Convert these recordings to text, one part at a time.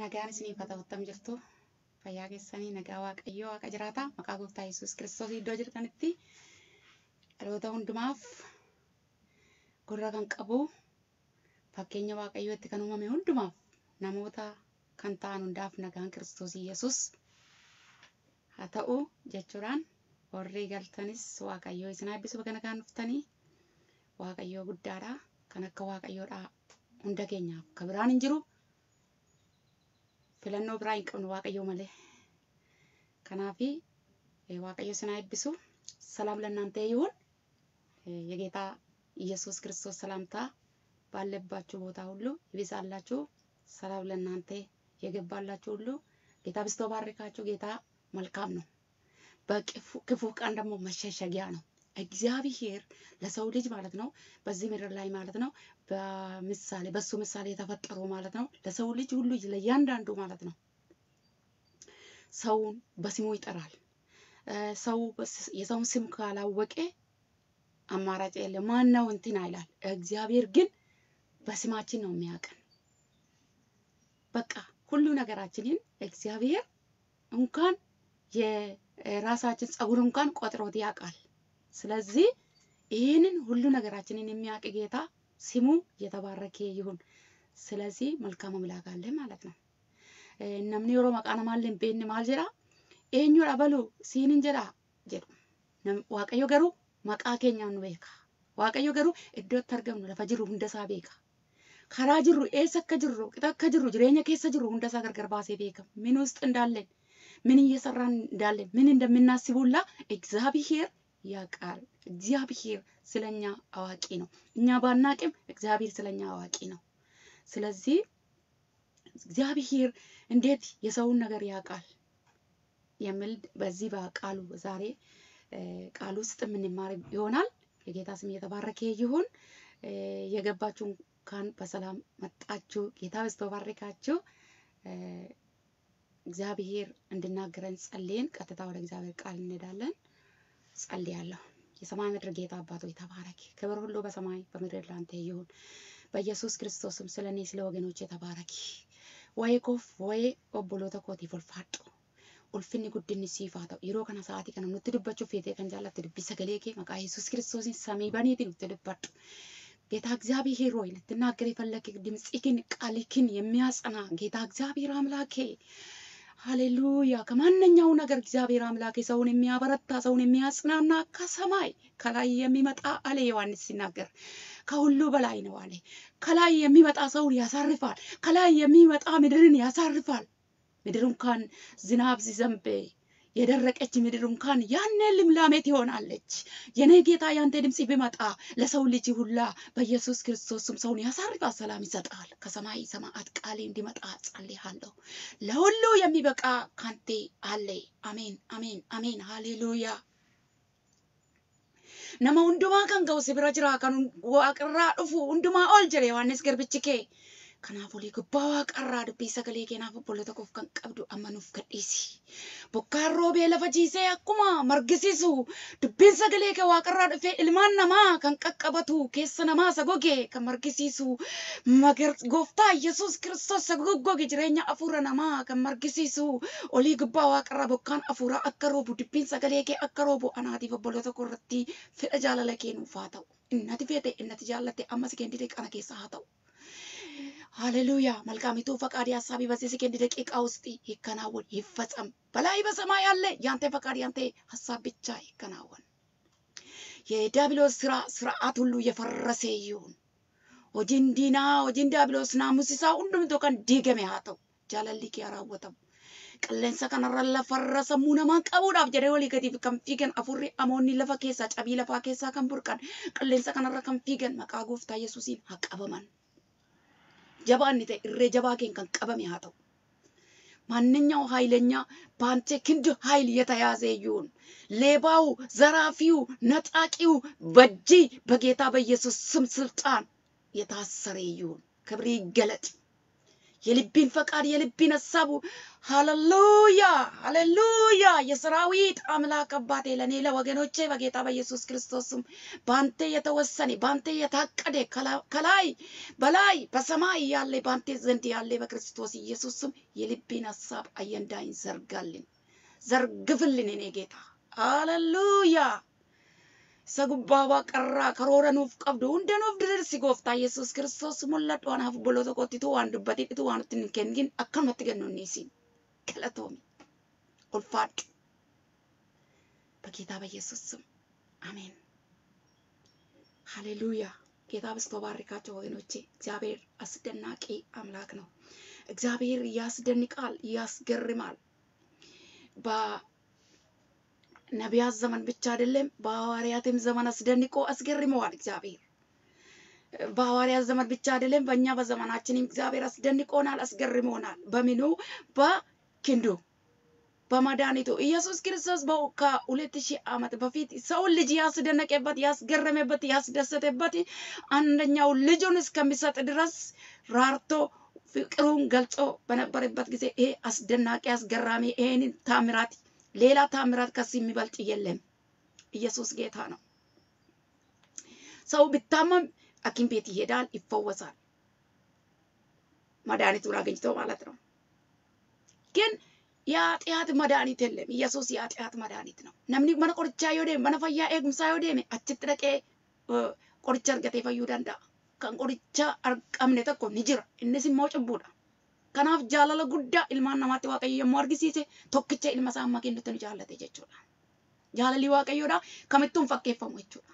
Nagaan isiniif haa ta'uttam jirtu. Fayyaa keessanii nagaa Waaqayyoo Waaqa jiraata. Maqaa Gooftaa Yesuus Kiristoos iddoo jirtanitti dhaloota hundumaaf gurra kan qabu fakkeenya Waaqayyootti kan uumame hundumaaf namoota kan ta'an hundaaf nagaan Kiristoos Yesuus haa ta'u jechuudhaan warri galtanis Waaqayyoo isin eebbisu bakka nagaan dhuftanii Waaqayyoo guddaadha. Kan akka Waaqayyoodha hunda keenyaaf kan biraan hin jiru. Filannoo biraa hin qabnu waaqayyoo malee. ከናፊ ዋቀዮ ስና ይብሱ ሰላም ለእናንተ ይሁን። የጌታ ኢየሱስ ክርስቶስ ሰላምታ ባለባችሁ ቦታ ሁሉ ይብዛላችሁ። ሰላም ለእናንተ የገባላችሁ ሁሉ ጌታ ብስቶ ባርካችሁ። ጌታ መልካም ነው። በክፉ ቀን ደግሞ መሸሸጊያ ነው። እግዚአብሔር ለሰው ልጅ ማለት ነው በዚህ ምድር ላይ ማለት ነው በምሳሌ በሱ ምሳሌ የተፈጠሩ ማለት ነው ለሰው ልጅ ሁሉ ለእያንዳንዱ ማለት ነው ሰውን በስሙ ይጠራል። ሰው የሰውን ስም ካላወቀ አማራጭ የለም። ማን ነው እንትን አይላል። እግዚአብሔር ግን በስማችን ነው የሚያውቀን። በቃ ሁሉ ነገራችንን እግዚአብሔር እንኳን የራሳችን ጸጉር እንኳን ቆጥሮት ያውቃል። ስለዚህ ይህንን ሁሉ ነገራችንን የሚያውቅ ጌታ ስሙ የተባረከ ይሁን። ስለዚህ መልካም አምላክ አለ ማለት ነው። beekne maal jedha eenyudha balu siinin jedha jedhu waaqayyo garuu maqaa keenyaan nu beeka waaqayyo garuu iddootti argamnu lafa jirru hundasaa beeka karaa jirru eessa akka jirru qixa akka jirru jireenya keessa jirru hundasaa gargar baasee beeka min ውስጥ እንዳለን ምን እየሰራን እንዳለን ምን እንደምናስቡላ እግዚአብሔር ያውቃል። እግዚአብሔር ስለኛ አዋቂ ነው። እኛ ባናቅም እግዚአብሔር ስለኛ አዋቂ ነው። ስለዚህ እግዚአብሔር እንዴት የሰውን ነገር ያውቃል የሚል በዚህ በቃሉ ዛሬ ቃሉ ውስጥ የምንማር ይሆናል። የጌታ ስም የተባረከ ይሁን። የገባችሁ እንኳን በሰላም መጣችሁ። ጌታ በስቶ ባረካችሁ። እግዚአብሔር እንድናገረን ጸልየን ቀጥታ ወደ እግዚአብሔር ቃል እንሄዳለን። ጸልያለሁ። የሰማይ ምድር ጌታ አባቶ ተባረክ። ክብር ሁሉ በሰማይ በምድር ላንተ ይሁን። በኢየሱስ ክርስቶስም ስለ እኔ ስለ ወገኖች waa'ee obboloota kootiif ulfaadhu. Ulfinni guddinni siif haa ta'u. Yeroo kana sa'aatii kana nutti dubbachuuf feetee kan jaallatte dubbii sagalee kee maqaa Yesuus Kiristoosiin samii baniitiin nutti dubbadhu. ጌታ እግዚአብሔር ሆይ ልትናገር የፈለግ ድምፅህን ቃልህን የሚያጸና ጌታ እግዚአብሔር አምላኬ ሃሌሉያ ከማንኛው ነገር እግዚአብሔር አምላኬ ሰውን የሚያበረታ ሰውን የሚያጽናና ከሰማይ ከላይ የሚመጣ አለ ዮሐንስ ሲናገር ከሁሉ በላይ ነው አለ። ከላይ የሚመጣ ሰውን ያሳርፋል። ከላይ የሚመጣ ምድርን ያሳርፋል። ምድር እንኳን ዝናብ ሲዘንብ የደረቀች ምድር እንኳን ያኔ ልምላሜ ትሆናለች። የኔ ጌታ ያንተ ድምፅ ቢመጣ ለሰው ልጅ ሁላ በኢየሱስ ክርስቶስም ሰውን ያሳርፋል፣ ሰላም ይሰጣል። ከሰማይ ሰማዓት ቃሌ እንዲመጣ ጸልያለሁ። ለሁሉ የሚበቃ ካንቴ አለ። አሜን፣ አሜን፣ አሜን። ሃሌሉያ nama hundumaa kan ga'u si bira jira kan waaqarraa dhufu hundumaa ol. Kanaaf olii gubbaa waaqarraa dubbii sagalee keenyaaf obboloota koof kan qabdu amma nuuf gadhiisi. Bokkaan roobee lafa jiisee akkuma margisiisu dubbiin sagalee kee waaqarraa dhufee ilmaan namaa kan qaqqabatu keessa namaa isa goge kan margisiisu gooftaa Yesuus Kiristoos isa goggoge jireenya afuura namaa kan margisiisu olii gubbaa waaqarraa bokkaan afuuraa akka roobu dubbiin sagalee kee akka roobu anaatiif obboloota koo irratti fedha jaalala kee nuuf haa ta'u. Innati feete innati jaallatte ammas keendi kana keessa haa ta'u. ሃሌሉያ መልካሚቱ ፈቃድ ሀሳቢ በዚህ ሰከንድ ደቂቃ ውስጥ ይከናወን ይፈጸም። በላይ በሰማይ ያለ ያንተ ፈቃድ ያንተ ሀሳብ ብቻ ይከናወን። የዲያብሎስ ስራ ስርዓት ሁሉ የፈረሰ ይሁን። ta'u jaalalli kee raawwatamu. Qilleensa kanarra lafarra sammuu namaa qabuudhaaf jedhee walii gadiif kan fiigan afurri amoonni lafa keessaa cabii lafaa keessaa kan burqan qilleensa kanarra kan fiigan maqaa gooftaa Yesuusiin haa qabaman. ጀባን ta'e irree jabaa keen kan qabame ማንኛው ኃይለኛ በአንተ ክንድ ኃይል የተያዘ ይሁን። ሌባው፣ ዘራፊው፣ ነጣቂው በእጅ በጌታ በኢየሱስ ስም ስልጣን የታሰረ ይሁን። ክብር ይገለጥ። የልቤን ፈቃድ የልቤን ሀሳቡ ሃሌሉያ ሃሌሉያ። የሰራዊት አምላክ አባቴ ለእኔ ለወገኖቼ በጌታ በኢየሱስ ክርስቶስም በአንተ የተወሰነ በአንተ የታቀደ ከላይ በላይ በሰማይ ያለ በአንተ ዘንድ ያለ በክርስቶስ ኢየሱስም የልቤን ሀሳብ አየንዳይን ዘርጋልን ዘርግፍልን እኔ ጌታ። ሃሌሉያ ሰጉባባ ቀራ ከሮረ ኑፍ ቀብዱ ሁንደ ኑፍ ድርሲ ጎፍታ ኢየሱስ ክርስቶስ ሙለዱ አናፍ ቦሎ ተቆቲቱ ዋን ዱበቴ ጢቱ ዋን ትን ከንጊን አከመት ገኖኒ ሲን ገለቶሚ ኡልፋድ በጌታ በኢየሱስ ስም አሜን። ሃሌሉያ። ጌታ በስቶ ባርካቸው ወገኖቼ። እግዚአብሔር አስደናቂ አምላክ ነው። እግዚአብሔር ያስደንቃል፣ ያስገርማል። ነቢያት ዘመን ብቻ አይደለም፣ በሐዋርያትም ዘመን አስደንቆ አስገርመዋል እግዚአብሔር። በሐዋርያት ዘመን ብቻ አይደለም፣ በእኛ በዘመናችንም እግዚአብሔር አስደንቆናል፣ አስገርሞናል። በምኑ በክንዱ በመድኃኒቱ ኢየሱስ ክርስቶስ ከሁለት ሺህ ዓመት በፊት ሰውን ልጅ ያስደነቀበት፣ ያስገረመበት፣ ያስደሰተበት አንደኛው ልጁን እስከሚሰጥ ድረስ ራርቶ ፍቅሩን ገልጾ በነበረበት ጊዜ ይሄ አስደናቂ አስገራሚ ይሄንን ታምራት ሌላ ታምራት ከዚህ የሚበልጥ የለም። ኢየሱስ ጌታ ነው። ሰው ቢታመም ሐኪም ቤት ይሄዳል፣ ይፈወሳል። መድኃኒቱን አግኝቶ ማለት ነው። ግን የኃጢአት መድኃኒት የለም። ኢየሱስ የኃጢአት መድኃኒት ነው። ነምኒ መነ ቆርቻ ዮዴ መነ ፈያ ኤጉምሳ ዮዴ አችት ደቄ ቆርቻ. Kan qoricha argamne tokko ni jira. Innis immoo cubbuudha. Kanaaf jaalala guddaa ilmaan namaatti waaqayyo yommuu argisiise tokkicha ilma isaa amma kennutti ni jaallate jechuudha. Jaalalli waaqayyoodha kamittuun fakkeeffamu jechuudha.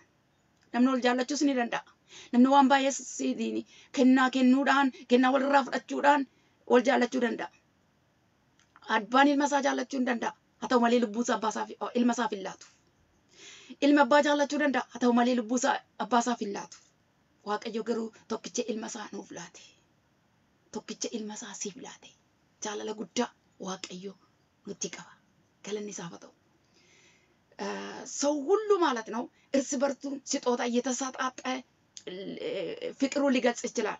Namni wal jaallachuus ni danda'a. Namni waan baay'ee siitiin kennaa kennuudhaan kennaa walirraa fudhachuudhaan wal jaallachuu danda'a. Abbaan ilma isaa jaallachuu hin danda'a. Haa ta'u malee lubbuu isaa ilma isaaf hin laatu. Ilma abbaa jaallachuu danda'a. Haa ta'u malee lubbuu isaa abbaa isaaf hin laatu. Waaqayyo garuu tokkicha ilma isaa nuuf laate. Tokkicha ilma isaa siif laate jaalala guddaa waaqayyo nutti qaba galanni isaaf ta'u ሰው ሁሉ ማለት ነው እርስ በርሱ ስጦታ እየተሰጣጠ ፍቅሩን ሊገልጽ ይችላል።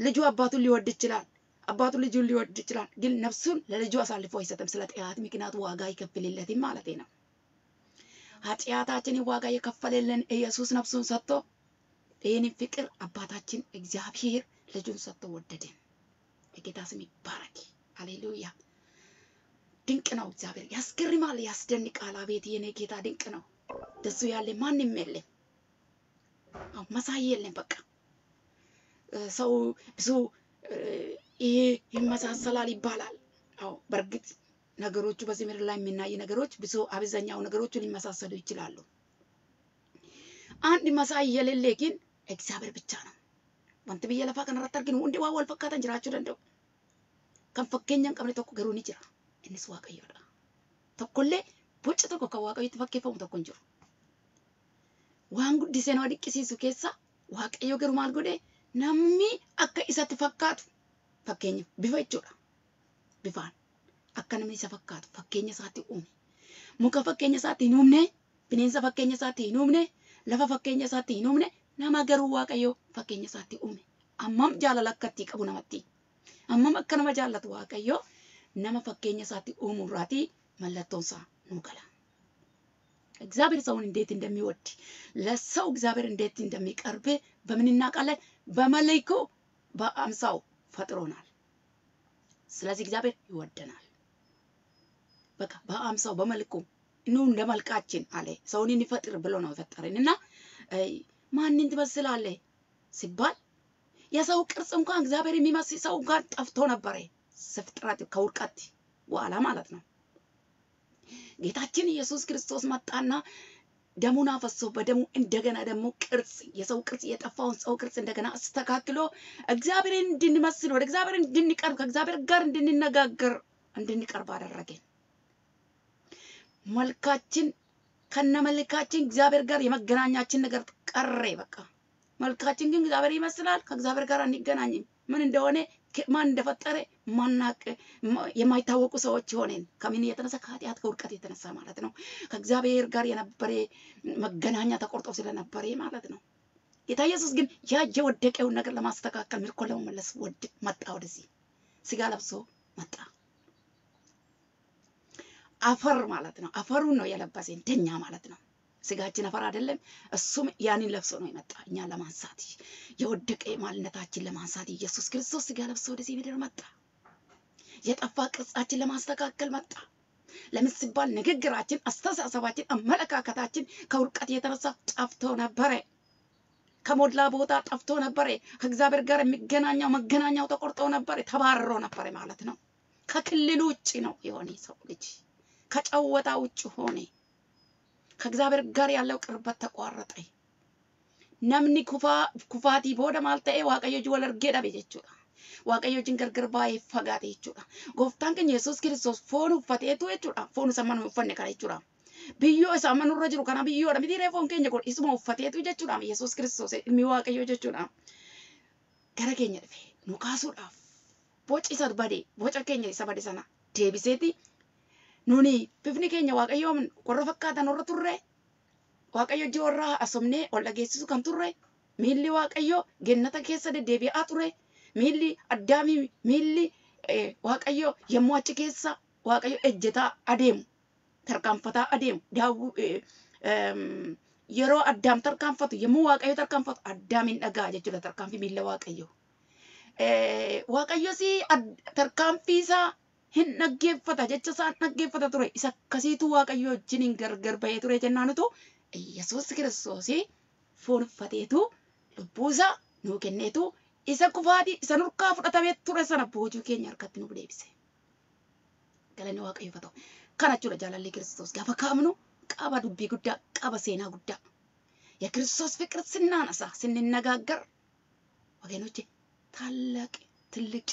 ልጁ አባቱን ሊወድ ይችላል። አባቱ ልጁን ሊወድ ይችላል። ግን ነፍሱን ለልጁ አሳልፎ አይሰጥም። ስለ ጤናት ምክንያቱ ዋጋ ይከፍልለትም ማለት ነው። ኃጢአታችንን ዋጋ የከፈለልን ኢየሱስ ነፍሱን ሰጥቶ ይህንን ፍቅር አባታችን እግዚአብሔር ልጁን ሰጥቶ ወደደን። የጌታ ስም ይባረክ። ሃሌሉያ። ድንቅ ነው እግዚአብሔር፣ ያስገርማል፣ ያስደንቃል። አቤት የኔ ጌታ ድንቅ ነው። ደሱ ያለ ማንም የለም፣ መሳይ የለም። በቃ ሰው ብዙ ይሄ ይመሳሰላል ይባላል። አዎ በእርግጥ ነገሮቹ በዚህ ምድር ላይ የሚናይ ነገሮች ብዙ አብዛኛው ነገሮቹ ሊመሳሰሉ ይችላሉ። አንድ መሳይ የሌለ ግን እግዚአብሔር ብቻ ነው። wanti biyya lafaa kanarratti arginu hundi waan wal fakkaatan jiraachuu danda'u. Kan fakkeenya hin qabne tokko garuu ni jira. Innis Waaqayyoodha. Tokkollee boca tokko kan Waaqayyotti fakkeeffamu tokko hin jiru. Waan guddisee nama dinqisiisu keessa Waaqayyo garuu maal godhee namni akka isatti fakkaatu fakkeenya bifa jechuudha. Bifaan akka namni isa fakkaatu fakkeenya isaatti uume. Muka fakkeenya isaatti hin uumne, bineensa fakkeenya isaatti hin uumne, lafa fakkeenya isaatti hin uumne, nama garuu waaqayyo fakkeenya isaatti uume. Ammam jaalala akkatti qabu namatti. Ammam akka nama jaallatu waaqayyo nama fakkeenya isaatti uumurraatii mallattoon isaa nu gala. እግዚአብሔር ሰውን እንዴት እንደሚወድ ለሰው እግዚአብሔር እንዴት እንደሚቀርብ በምን እናውቃለን? በመልኩ በአምሳው ፈጥሮናል። ስለዚህ እግዚአብሔር ይወደናል። በቃ በአምሳው በመልኩ ኑ እንደ መልካችን አለ ሰውን እንፈጥር ብሎ ነው የፈጠረን እና ማንን ትመስላለህ ሲባል የሰው ቅርጽ እንኳን እግዚአብሔር የሚመስል ሰው እንኳን ጠፍቶ ነበረ ስፍጥረት ከውድቀት በኋላ ማለት ነው። ጌታችን ኢየሱስ ክርስቶስ መጣና ደሙን አፈሶ በደሙ እንደገና ደግሞ ቅርጽ የሰው ቅርጽ የጠፋውን ሰው ቅርጽ እንደገና አስተካክሎ እግዚአብሔርን እንድንመስል ወደ እግዚአብሔር እንድንቀርብ ከእግዚአብሔር ጋር እንድንነጋገር እንድንቀርብ አደረገን። መልካችን ከነ መልካችን እግዚአብሔር ጋር የመገናኛችን ነገር ቀረ። በቃ መልካችን ግን እግዚአብሔር ይመስላል፣ ከእግዚአብሔር ጋር አንገናኝም። ምን እንደሆነ ማን እንደፈጠረ ማናቅ የማይታወቁ ሰዎች ሆነን ከምን የተነሳ ከኃጢአት ከውድቀት የተነሳ ማለት ነው። ከእግዚአብሔር ጋር የነበረ መገናኛ ተቆርጦ ስለነበረ ማለት ነው። ጌታ ኢየሱስ ግን ያ የወደቀውን ነገር ለማስተካከል ምርኮ ለመመለስ ወድ መጣ። ወደዚህ ስጋ ለብሶ መጣ። አፈር ማለት ነው። አፈሩን ነው የለበሰ እንደኛ ማለት ነው። ስጋችን አፈር አይደለም። እሱም ያንን ለብሶ ነው የመጣ እኛን ለማንሳት የወደቀ ማንነታችን ለማንሳት ኢየሱስ ክርስቶስ ስጋ ለብሶ ወደዚህ ምድር መጣ። የጠፋ ቅርጻችን ለማስተካከል መጣ። ለምን ሲባል ንግግራችን፣ አስተሳሰባችን፣ አመለካከታችን ከውድቀት የተነሳ ጠፍቶ ነበረ። ከሞላ ቦታ ጠፍቶ ነበረ። ከእግዚአብሔር ጋር የሚገናኘው መገናኛው ተቆርጦ ነበረ። ተባርሮ ነበረ ማለት ነው። ከክልሉ ውጭ ነው የሆነ ሰው ልጅ ከጨወታ ውጭ ሆነ። ከእግዚአብሔር ጋር ያለው ቅርበት ተቋረጠ። ነምኒ ኩፋ ኩፋቲ ቦደ ማልተኤ ዋቀዮ ጅ ወለርጌ jechuudha. Waaqayyo wajjin gargar baay'ee fagaate jechuudha. Gooftaan keenya Yesuus Kiristoos foon uffateetu jechuudha. Foon isa mana uffanne kana jechuudha. Biyyoo isa manurra jiru kana biyyoodha. Miti foon keenya kun isuma uffateetu jechuudha. Yesuus Kiristoos ilmi Waaqayyo jechuudha. Gara keenya dhufe nu kaasuudhaaf boci isa bade boca keenya isa bade sana deebiseeti nuni bifni keenya Waaqayyoon warra fakkaatan warra turre Waaqayyo hojii warra asomnee ol dhageessisu kan turre miilli Waaqayyo gennata keessa deddeebi'aa ture. miilli addaamii miilli waaqayyo yommuu achi keessa waaqayyo ejjetaa adeemu tarkaanfataa adeemu daawwu yeroo addaam tarkaanfatu yommuu waaqayyo tarkaanfatu addaamiin dhagaa jechuudha tarkaanfii miilla waaqayyo. Waaqayyos tarkaanfii isaa hin dhaggeeffata jecha isaa hin dhaggeeffata ture isa akkasiitu waaqayyo wajjiniin gargar bahee ture jennaanitu Yesuus kiristoos foon uffateetu lubbuu isaa nuu kenneetu isa kufaati isa nurkaa fudhatamee ture sana boojuu keenya harkatti nu deebise. Galanni waaqayyo haa ta'u. Kana jechuudha jaalalli Kiristoos gaafa kaa'amnu qaba dubbii guddaa qaba seenaa guddaa. የክርስቶስ ፍቅር ስናነሳ ስንነጋገር ወገኖቼ ታላቅ ትልቅ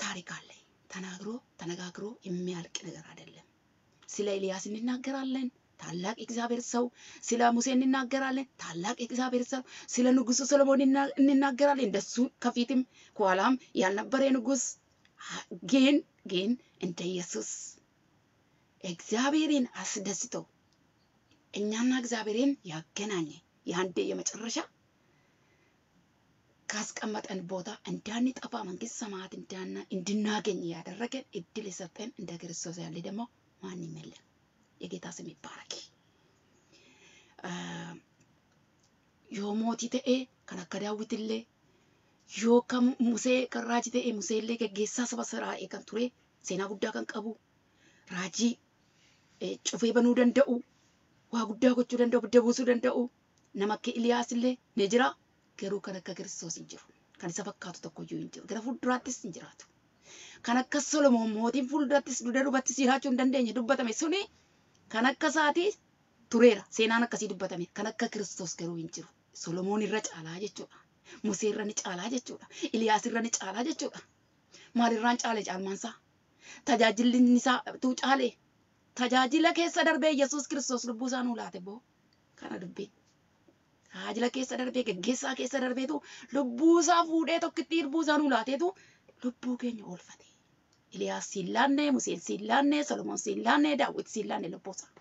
ታሪክ አለ። ተናግሮ ተነጋግሮ የሚያልቅ ነገር አይደለም። ስለ ኤልያስ እንናገራለን። ታላቅ እግዚአብሔር ሰው ስለ ሙሴ እንናገራለን። ታላቅ እግዚአብሔር ሰው ስለ ንጉሱ ሰሎሞን እንናገራለን። እንደሱ ከፊትም ከኋላም ያልነበረ ንጉስ ግን ግን እንደ ኢየሱስ እግዚአብሔርን አስደስቶ እኛና እግዚአብሔርን ያገናኘ የአንዴ የመጨረሻ ካስቀመጠን ቦታ እንዳንጠፋ መንግስት ሰማያት እንድናገኝ ያደረገን እድል የሰጠን እንደ ክርስቶስ ያለ ደግሞ ማንም የለም። የጌታ ስም ይባረክ። akka daawwitillee yoo kan musee kan raajii ta'e museellee gaggeessaa saba Israa'el kan ture seenaa guddaa kan qabu raajii cufee banuu danda'u waa guddaa gochuu danda'u bidda buusuu danda'u nama akka Iliyaas illee ni jira garuu kan akka Kiristoos hin jiru kan isa fakkaatu tokko iyyuu hin jiru gara fuulduraattis hin jiraatu. Kan akka Solomoon mootiin fuuldurattis dugda dubattis jiraachuu hin dandeenye dubbatame suni kan akka isaatii tureera seenaan akkasii dubbatame kan akka Kiristoos garuu hin jiru. Solomoon irra caalaa jechuudha. Musee irra ni caalaa jechuudha. Iliyaas irra ni caalaa jechuudha. Maalirraan caale caalmaansaa? Tajaajilli isaa tuu caale? Tajaajila keessa darbee Yesuus Kiristoos lubbuu isaa nuu laate boo kana dubbiin. Tajaajila keessa darbee gaggeessaa keessa darbeetu lubbuu isaa fuudhee tokkitti lubbuu isaa nuu laateetu lubbuu keenya oolfate. Iliyaas siin laanne, Museen siin laanne, Solomoon siin laanne, Daawit siin laanne lubbuu isaa.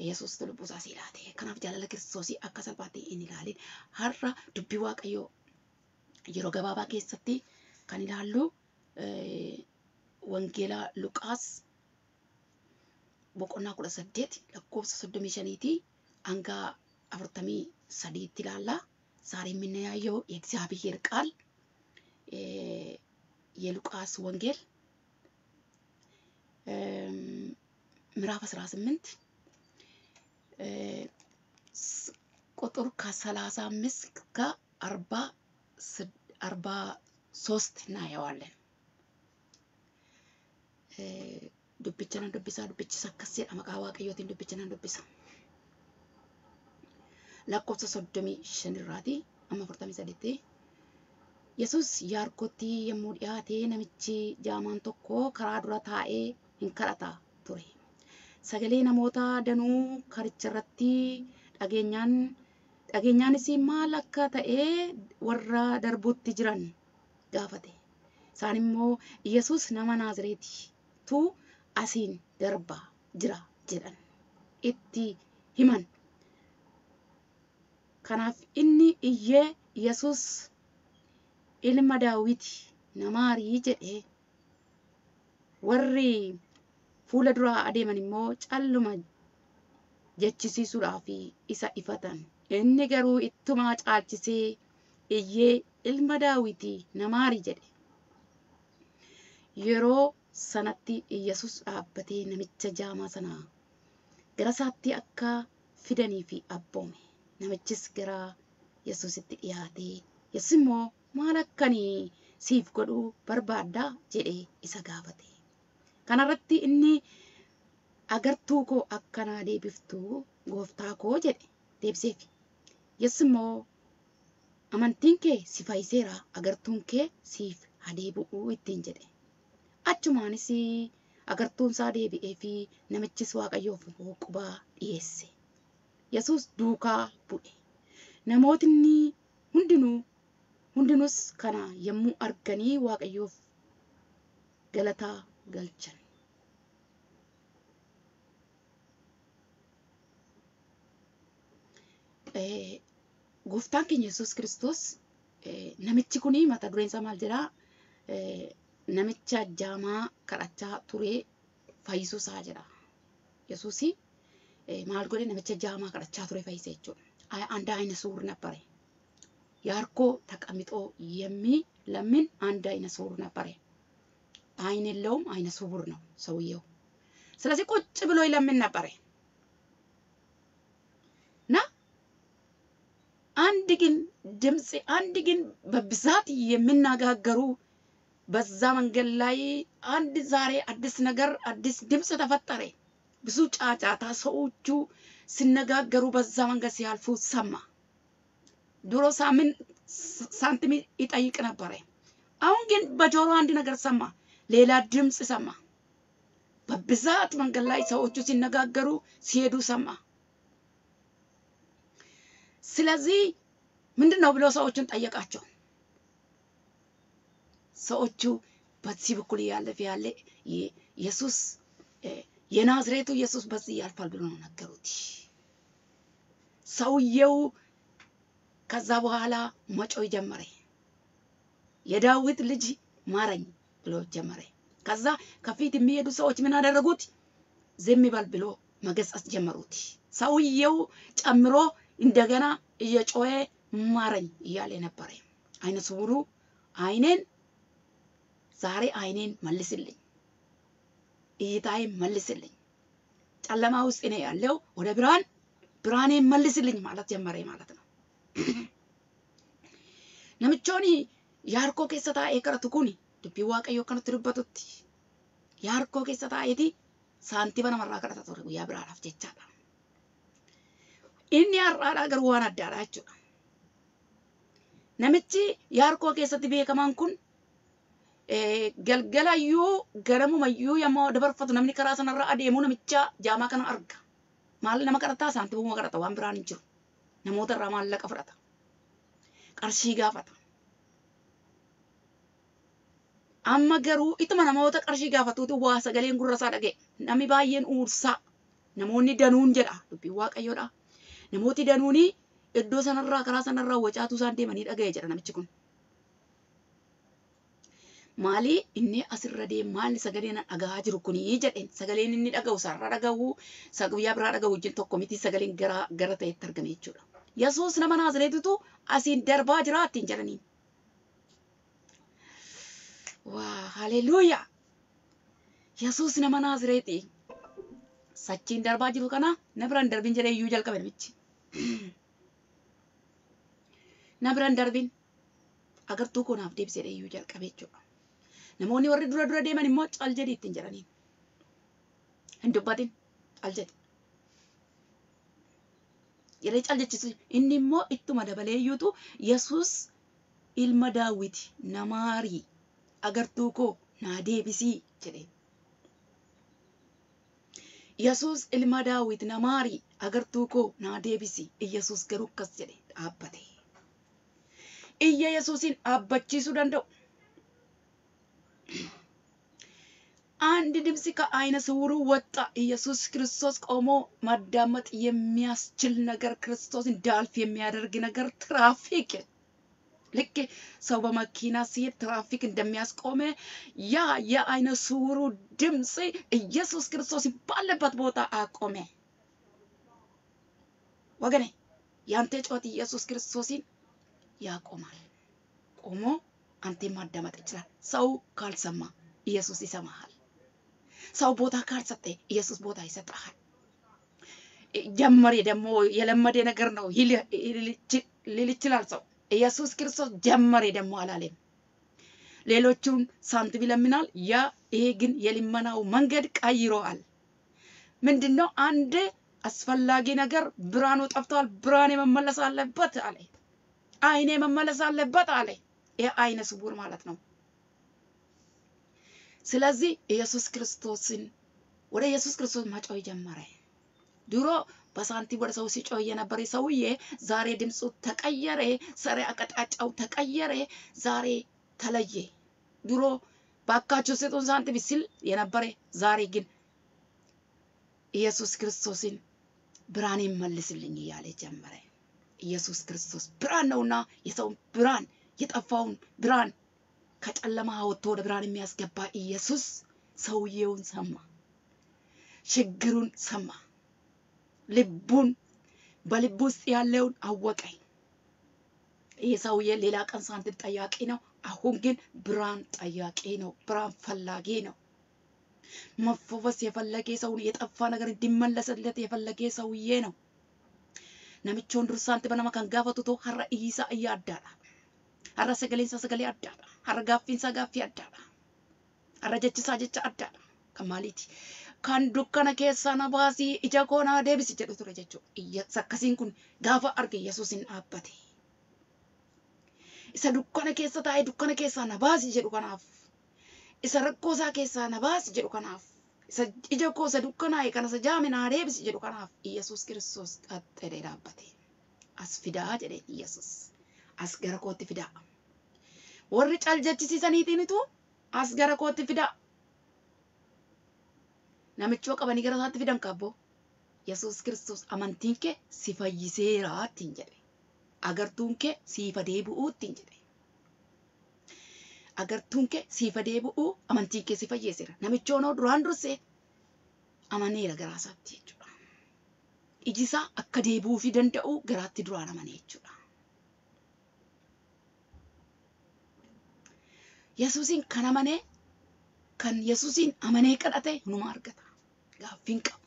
Yesuus lubbuu isaa sii laate. Kanaaf jaalala Kiristoosii akka salphaatti hin ilaalin. Har'a dubbii Waaqayyoo yeroo gabaabaa keessatti kan ilaallu Wangeelaa Luqaas boqonnaa kudha saddeet lakkoofsa soddomii shaniitii hanga afurtamii sadiitti ilaalla. ዛሬ የምናየው የእግዚአብሔር ቃል የሉቃስ ወንጌል ምዕራፍ 18 ቁጥር ከ35 እስከ 43 እናየዋለን። ዱብቻና ዱብሳ ሰከስ jedha maqaa waaqayyootiin dubbichanaan dubbisa. Lakkoofsa soddomii shanirraati amma afurtamii sadiitti. Yesus yaarkootti yommuu dhiyaate namichi jaamaan tokko karaa dura taa'ee hin kadhata ture. Sagalee namoota danuu karicharratti dhageenyaan dhageenyaanis maal akka ta'e warra darbuutti jiran gaafate. Isaan immoo Yesus nama Naazreetitu asiin darbaa jira jedhan. Itti himan. Kanaaf inni iyyee Yesus ilma daawiti na maarii jedhee warri fuula duraa adeeman immoo calluma jechisiisuudhaaf isa ifatan. Inni garuu ittumaa caalchisee iyyee ilma daawiti na maarii jedhe. Yeroo sanatti Yesus dhaabbatee namicha jaamaa sanaa gara isaatti akka fidanii fi abboome. Namichis gara Yesusitti dhiyaatee Yesus immoo maal akkanii siif godhuu barbaaddaa jedhee isa gaafate. Kanarratti inni agartuu koo akkanaa deebiftuu gooftaa koo jedhe deebiseef. Yesus immoo amantiin kee si fayyiseera agartuun kee siif haa deebi'uu ittiin jedhe. Achumaanis agartuun isaa deebi'ee fi namichis waaqayyoof qubaa dhiyeesse. Yesus duukaa bu'e. Namootni hundinuu hundinuus kana yommuu arganii waaqayyoof galataa galchan. Gooftaan keenya Yesuus Kiristoos namichi kun mata dureen isaa maal jedhaa? Namicha jaamaa kadhachaa ture fayyisuu isaa jedha. Yesuus maal godhe namicha jaamaa kadhachaa ture fayyise jechuudha. አንድ አይነ ስውር ነበረ። ያርኮ ተቀምጦ የሚለምን አንድ አይነ ስውር ነበረ። አይን የለውም፣ አይነ ስውር ነው ሰውየው። ስለዚህ ቁጭ ብሎ ይለምን ነበረ እና አንድ ግን ድምፅ አንድ ግን በብዛት የሚነጋገሩ በዛ መንገድ ላይ አንድ ዛሬ አዲስ ነገር አዲስ ድምፅ ተፈጠረ። ብዙ ጫጫታ ሰዎቹ ሲነጋገሩ በዛ መንገድ ሲያልፉ ሰማ። ድሮ ሳምን ሳንቲም ይጠይቅ ነበረ። አሁን ግን በጆሮ አንድ ነገር ሰማ፣ ሌላ ድምፅ ሰማ። በብዛት መንገድ ላይ ሰዎቹ ሲነጋገሩ ሲሄዱ ሰማ። ስለዚህ ምንድን ነው ብሎ ሰዎቹን ጠየቃቸው። ሰዎቹ በዚህ በኩል እያለፈ ያለ ኢየሱስ የናዝሬቱ ኢየሱስ በዚህ ያልፋል ብሎ ነው ነገሩት። ሰውየው ከዛ በኋላ መጮህ ጀመረ። የዳዊት ልጅ ማረኝ ብሎ ጀመረ። ከዛ ከፊት የሚሄዱ ሰዎች ምን አደረጉት? ዝም በል ብሎ መገሰጽ ጀመሩት። ሰውየው ጨምሮ እንደገና እየጮኸ ማረኝ እያለ ነበረ። አይነ ስውሩ አይኔን ዛሬ አይኔን መልስልኝ እይታዬ መልስልኝ፣ ጨለማ ውስጥ ነው ያለው፣ ወደ ብርሃን ብርሃኔን መልስልኝ ማለት ጀመረ ማለት ነው። ነምቾኒ ያርኮ taa'ee kadhatu kun dubbii waaqayyoo akkanatti dubbatutti yaarkoo keessa taa'eeti saantiba namarraa kadhata ture guyyaa biraadhaaf jechaadha. Inni har'aadhaa garuu waan addaadha jechuudha. Namichi yaarkoo keessatti galgalayyuu garamumayyuu yommuu dabarfatu namni karaa sanarra adeemu namicha jaamaa kana arga. Maal nama kadhataa saantibuma kadhata waan biraan hin jiru. Namoota irraa maallaqa fudhata. Qarshii gaafata. Amma garuu ituma namoota qarshii gaafatuuti waa sagaleen gurra isaa dhaga'e. Namni baay'een uursaa. Namoonni danuun jedha dubbiin waaqayyoodha. Namooti danuuni iddoo sanarraa karaa sanarraa wacaatuu isaan deemanii dhaga'e jedha namichi kun. Maali inni asirra deemu maalli sagaleen dhagahaa jiru kuni jedheen sagaleen inni dhaga'u sarara dhaga'u guyyaa biraa dhaga'u wajjin tokko miti sagaleen gara gara ta'etti argame jechuudha. Yesuus nama Naazreetitu asiin darbaa jira ittiin jedhaniin. Waa haleluuyaa! Yesuus nama Naazreeti. Sachiin darbaa jiru kana na biraan darbin jedhee iyyuu jalqabe namichi. Na biraan darbin agartuu koonaaf deebisee iyyuu jalqabe jechuudha. Namoonni warri dura dura deeman immoo cal jedhi ittiin jedhaniin. Hin dubbatin cal jedhi. Jedhee cal jechisu inni immoo ittuma dabalee iyyuutu Yesuus ilma daawwiti namaarii agartuu koo naa deebisii jedhee. Yesuus ilma daawwiti namaarii agartuu koo naa deebisii Yesuus garuu akkas jedhe dhaabbate. Iyya Yesuusin dhaabbachiisuu danda'u. ድምፅ ከዓይነ ስውሩ ወጣ። ኢየሱስ ክርስቶስ ቆሞ ማዳመጥ የሚያስችል ነገር ክርስቶስ እንዳልፍ የሚያደርግ ነገር ትራፊክ ልክ ሰው በመኪና ሲሄድ ትራፊክ እንደሚያስቆመ ያ የዓይነ ስውሩ ድምፅ ኢየሱስ ክርስቶስ ባለበት ቦታ አቆመ። ወገኔ ያንተ ጩኸት ኢየሱስ ክርስቶስን ያቆማል። ቆሞ አንተ ማዳመጥ ይችላል። ሰው ካልሰማ ኢየሱስ ይሰማሃል። ሰው ቦታ ካልሰጠ ኢየሱስ ቦታ ይሰጠሃል። ጀመሬ ደግሞ የለመደ ነገር ነው ሊል ይችላል ሰው። ኢየሱስ ክርስቶስ ጀመሬ ደግሞ አላለም። ሌሎቹን ሳንቲም ይለምናል። ያ ይሄ ግን የልመናው መንገድ ቀይሮአል። ምንድነው? አንድ አስፈላጊ ነገር ብርሃኑ ጠፍቷል። ብርሃኔ መመለስ አለበት አለ። አይኔ መመለስ አለበት አለ። ይህ አይነ ስውር ማለት ነው። ስለዚህ ኢየሱስ ክርስቶስን ወደ ኢየሱስ ክርስቶስ መጮህ ጀመረ። ድሮ በሳንቲም ወደ ሰው ሲጮህ የነበረ ሰውዬ ዛሬ ድምፁ ተቀየረ። ዛሬ አቅጣጫው ተቀየረ። ዛሬ ተለየ። ድሮ ባካችሁ ስጡን ሳንቲም ሲል የነበረ ዛሬ ግን ኢየሱስ ክርስቶስን ብርሃን መልስልኝ እያለ ጀመረ። ኢየሱስ ክርስቶስ ብርሃን ነውና የሰውን ብርሃን የጠፋውን ብርሃን ከጨለማ ወጥቶ ወደ ብርሃን የሚያስገባ ኢየሱስ ሰውየውን ሰማ፣ ችግሩን ሰማ፣ ልቡን በልቡ ውስጥ ያለውን አወቀ። ይህ ሰውዬ ሌላ ቀን ሳንቲም ጠያቂ ነው። አሁን ግን ብርሃን ጠያቂ ነው። ብርሃን ፈላጊ ነው። መፈወስ የፈለገ ሰውን የጠፋ ነገር እንዲመለስለት የፈለገ ሰውዬ ነው። ነምቾን ዱርሳንቲ በነማ ከን ጋፈቱቶ ሀረ ኢሳ እያ አዳዳ ሀረ ሰገሌንሳ ሰገሌ አዳዳ har'a gaaffiinsaa gaaffii addaadha. Har'a jechisaa jecha addaadha. Kan maaliiti? Kan dukkana keessaa na baasii ija koo naa deebisi jedhu ture jechuudha. Sakkasiin kun gaafa arge Yesuus hin dhaabbate. Isa dukkana keessa taa'ee dukkana keessaa na baasi jedhu kanaaf. Isa rakkoo isaa keessaa na baasi jedhu kanaaf. Isa ija koo isa dukkanaa'e kana isa jaame naa deebisi jedhu kanaaf Yesuus Kiristoos qaxxalee dhaabbate. As fidaa jedhe Yesuus. As gara kootti fidaa. Warri cal jechisiisaniitiinitu as gara kootti fidaa. namichoo qabanii gara isaatti fidan kaaboo yesus kiristoos amantiin kee si fayyiseera ittiin jedhe agartuun kee siifa deebi'uu ittiin jedhe agartuun kee siifa deebi'uu amantiin kee si fayyiseera namichoonoo duraan dursee amaneera garaa isaatti jechuudha iji isaa akka deebi'uufi danda'u garaatti duraan amanee jechuudha. Yesuusiin kan amanee kan Yesuusiin amanee kadhate hunuma argata. Gaaffiin qabu.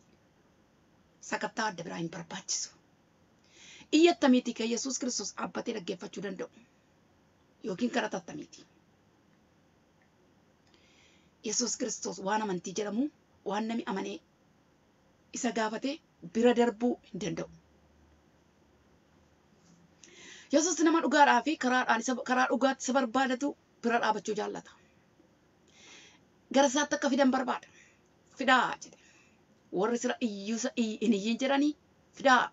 Sakattaa adda biraa hin barbaachisu. Iyya attamiitii kan Yesuus Kiristoos dhaabbatee dhaggeeffachuu danda'u. Yookiin kadhata attamiiti. Yesuus Kiristoos waan amantii jedhamu waan namni amanee isa gaafatee bira darbuu hin danda'u. Yesuus nama dhugaadhaa fi karaadhaan karaa dhugaatti isa barbaadatu bira dhaabachuu jaallata. gara isaatti akka fidan barbaada. Fidaa jedhe. Warri sira iyyuusa hin iyyin jedhanii fidaa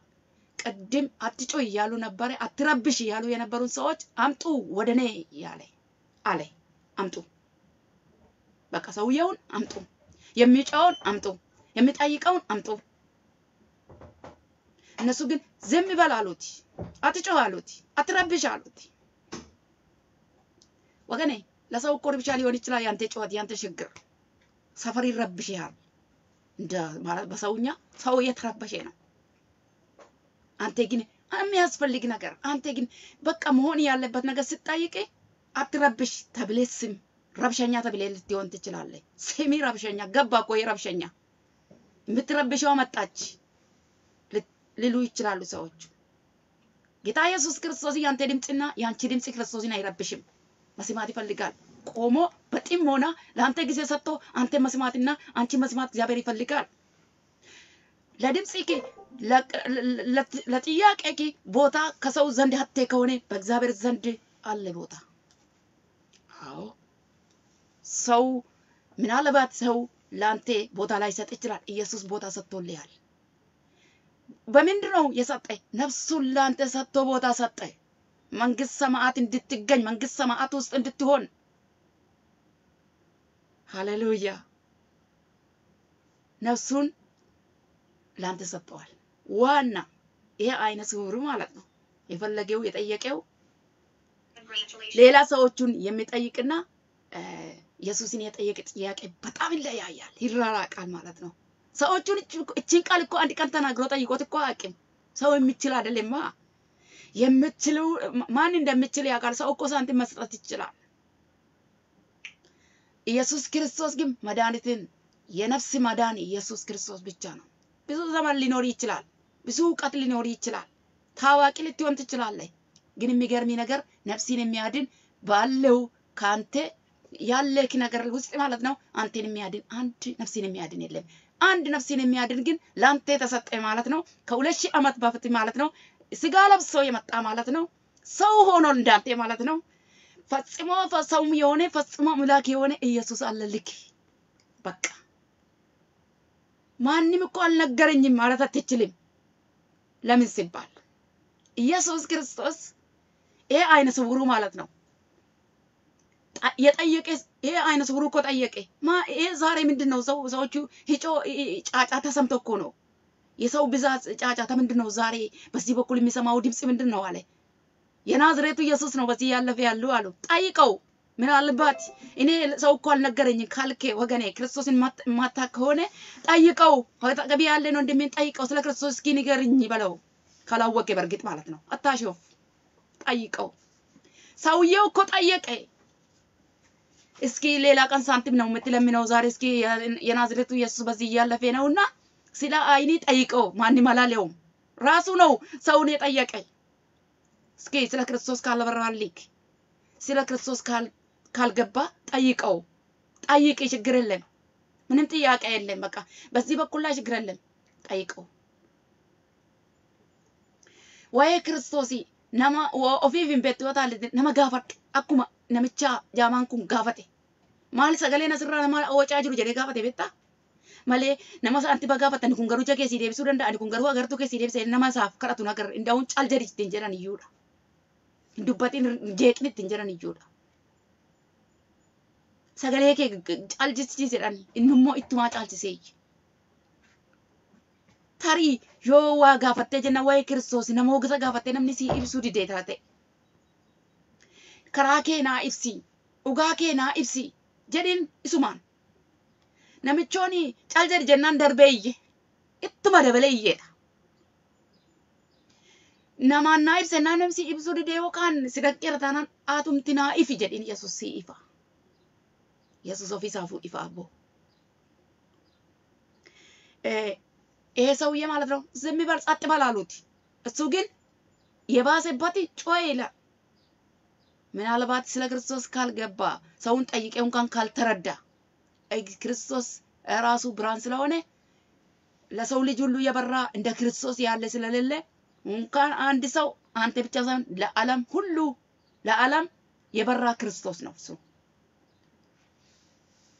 ቅድም አትጮህ እያሉ ነበረ፣ አትረብሽ እያሉ የነበሩን ሰዎች አምጡ ወደ እኔ ያለ አለ። አምጡ በቃ ሰውየውን አምጡ፣ የሚጮኸውን አምጡ፣ የሚጠይቀውን አምጡ። እነሱ ግን ዝም በል አሉት፣ አትጮህ አሉት፣ አትረብሽ አሉት። ወገኔ ለሰው እኮ ብቻ ሊሆን ይችላል ያንተ ጩኸት ያንተ ችግር ሰፈር ይረብሽሃል። እንደ ማለት በሰውኛ ሰው እየተረበሸ ነው። አንተ ግን የሚያስፈልግ ነገር አንተ ግን በቃ መሆን ያለበት ነገር ስጠይቅ አትረብሽ ተብሌ ስም ረብሸኛ ተብሌ ልትሆን ትችላለህ። ስሚ ረብሸኛ ገባ እኮ የረብሸኛ የምትረብሸው መጣች ሊሉ ይችላሉ ሰዎች። ጌታ ኢየሱስ ክርስቶስ ያንተ ድምፅና የአንቺ ድምፅ ክርስቶስን አይረብሽም። መስማት ይፈልጋል። ቆሞ በጥሞና ለአንተ ጊዜ ሰጥቶ አንተ መስማትና አንቺ መስማት እግዚአብሔር ይፈልጋል። ለድምፅኪ ለጥያቄኪ ቦታ ከሰው ዘንድ ሀቴ ከሆነ በእግዚአብሔር ዘንድ አለ ቦታ። አዎ ሰው ምናልባት ሰው ለአንተ ቦታ ላይ ሰጥ ይችላል። ኢየሱስ ቦታ ሰጥቶልሃል። በምንድን ነው የሰጠ? ነፍሱን ለአንተ ሰጥቶ ቦታ ሰጠ። መንግስት ሰማዓት እንድትገኝ መንግስት ሰማዓት ውስጥ እንድትሆን ሃሌሉያ ነፍሱን ላንተ ሰጥተዋል። ዋና ይሄ አይነ ስውሩ ማለት ነው። የፈለገው የጠየቀው ሌላ ሰዎቹን የሚጠይቅና ኢየሱስን የጠየቀ ጥያቄ በጣም ይለያያል፣ ይራራቃል ማለት ነው። ሰዎቹን እችን ቃል እኮ አንድ ቀን ተናግሮ ጠይቆት እኮ አያውቅም። ሰው የሚችል አይደለማ። የምችሉ ማን እንደሚችል ያውቃል። ሰው እኮ ሳንቲም መስጠት ይችላል። ኢየሱስ ክርስቶስ ግን መድኃኒትን የነፍስ መዳን ኢየሱስ ክርስቶስ ብቻ ነው። ብዙ ዘመን ሊኖር ይችላል። ብዙ እውቀት ሊኖር ይችላል። ታዋቂ ልትሆን ትችላለህ። ግን የሚገርሚ ነገር ነፍሲን የሚያድን ባለው ከአንተ ያለክ ነገር ውስጥ ማለት ነው አንተን የሚያድን አንድ ነፍሲን የሚያድን የለም። አንድ ነፍሲን የሚያድን ግን ለአንተ የተሰጠ ማለት ነው። ከሁለት ሺህ ዓመት በፊት ማለት ነው ስጋ ለብሶ የመጣ ማለት ነው። ሰው ሆኖ እንዳንተ ማለት ነው። ፈጽሞ ሰውም የሆነ ፈጽሞ አምላክ የሆነ ኢየሱስ አለልክ። በቃ ማንም እኮ አልነገረኝም ማለት አትችልም። ለምን ሲባል ኢየሱስ ክርስቶስ ይሄ አይነ ስውሩ ማለት ነው የጠየቀ ይሄ አይነ ስውሩ እኮ ጠየቀ። ማ ይሄ ዛሬ ምንድን ነው? ሰው ሰዎቹ ጫጫ ተሰምቶ እኮ ነው የሰው ብዛት ጫጫታ ምንድን ነው? ዛሬ በዚህ በኩል የሚሰማው ድምፅ ምንድን ነው አለ። የናዝሬቱ ኢየሱስ ነው በዚህ ያለፈ ያሉ አሉ። ጠይቀው ምናልባት እኔ ሰው እኮ አልነገረኝም ካልኬ ወገኔ ክርስቶስን ማታ ከሆነ ጠይቀው አጠገቢ ያለ ነው እንደምን ጠይቀው ስለ ክርስቶስ እስኪ ንገርኝ በለው። ካላወቀ በእርግጥ ማለት ነው አታሾፍ። ጠይቀው። ሰውየው እኮ ጠየቀ። እስኪ ሌላ ቀን ሳንቲም ነው የምትለምነው ዛሬ እስኪ የናዝሬቱ ኢየሱስ በዚህ እያለፈ ነውና ስለ አይኒ ጠይቀው። ማንም አላለውም። ራሱ ነው ሰውን የጠየቀ። እስኪ ስለ ክርስቶስ ካልበራልክ ስለ ክርስቶስ ካልገባ ጠይቀው። ጠይቅ፣ ችግር የለም። ምንም ጥያቄ የለም። በቃ በዚህ በኩል ላይ ችግር የለም። ጠይቀው። ወይ ክርስቶስ taate nama gaafadhu akkuma namicha jaamaan kun gaafate maal sagaleen asirraa nama oocaa jiru jedhee gaafate beektaa malee nama saantiba gaafatan kun garuu keessii deebisuu danda'ani kun garuu agartuu keessii deebisee nama isaaf kadhatu nagar indaa'uun cal jedhi ittiin jedhan iyyuudha dubbatiin jeeqin ittiin jedhan iyyuudha sagalee kee caalchisiisedhaan innimmoo ittumaa caalchisee tarii yoo waa gaafattee jenna waa'ee kiristoos nama oogisa gaafattee namni si ibsuu didee taate karaa kee naa ibsi dhugaa kee naa ibsi jedhin isumaan namichooni cal jedhi jennaan darbee iyye ittuma dabalee iyyeedha. Namaan naa ibse naa namsi ibsuu didee yookaan si dhaqqeera taanaan aatumti naa ifi jedhin Yesuus si ifa. Yesuus ofiisaafuu ifa abboo. ይሄ ሰውዬ ማለት ነው ዝም በል ጸጥ በል አሉት። እሱ ግን የባሰበት ጮኸ ይላል። ምናልባት ስለ ክርስቶስ ካልገባ ሰውን ጠይቄ እንኳን ካልተረዳ ክርስቶስ ራሱ ብርሃን ስለሆነ ለሰው ልጅ ሁሉ የበራ እንደ ክርስቶስ ያለ ስለሌለ እንኳን አንድ ሰው አንተ ብቻ ሳይሆን ለዓለም ሁሉ ለዓለም የበራ ክርስቶስ ነው እሱ።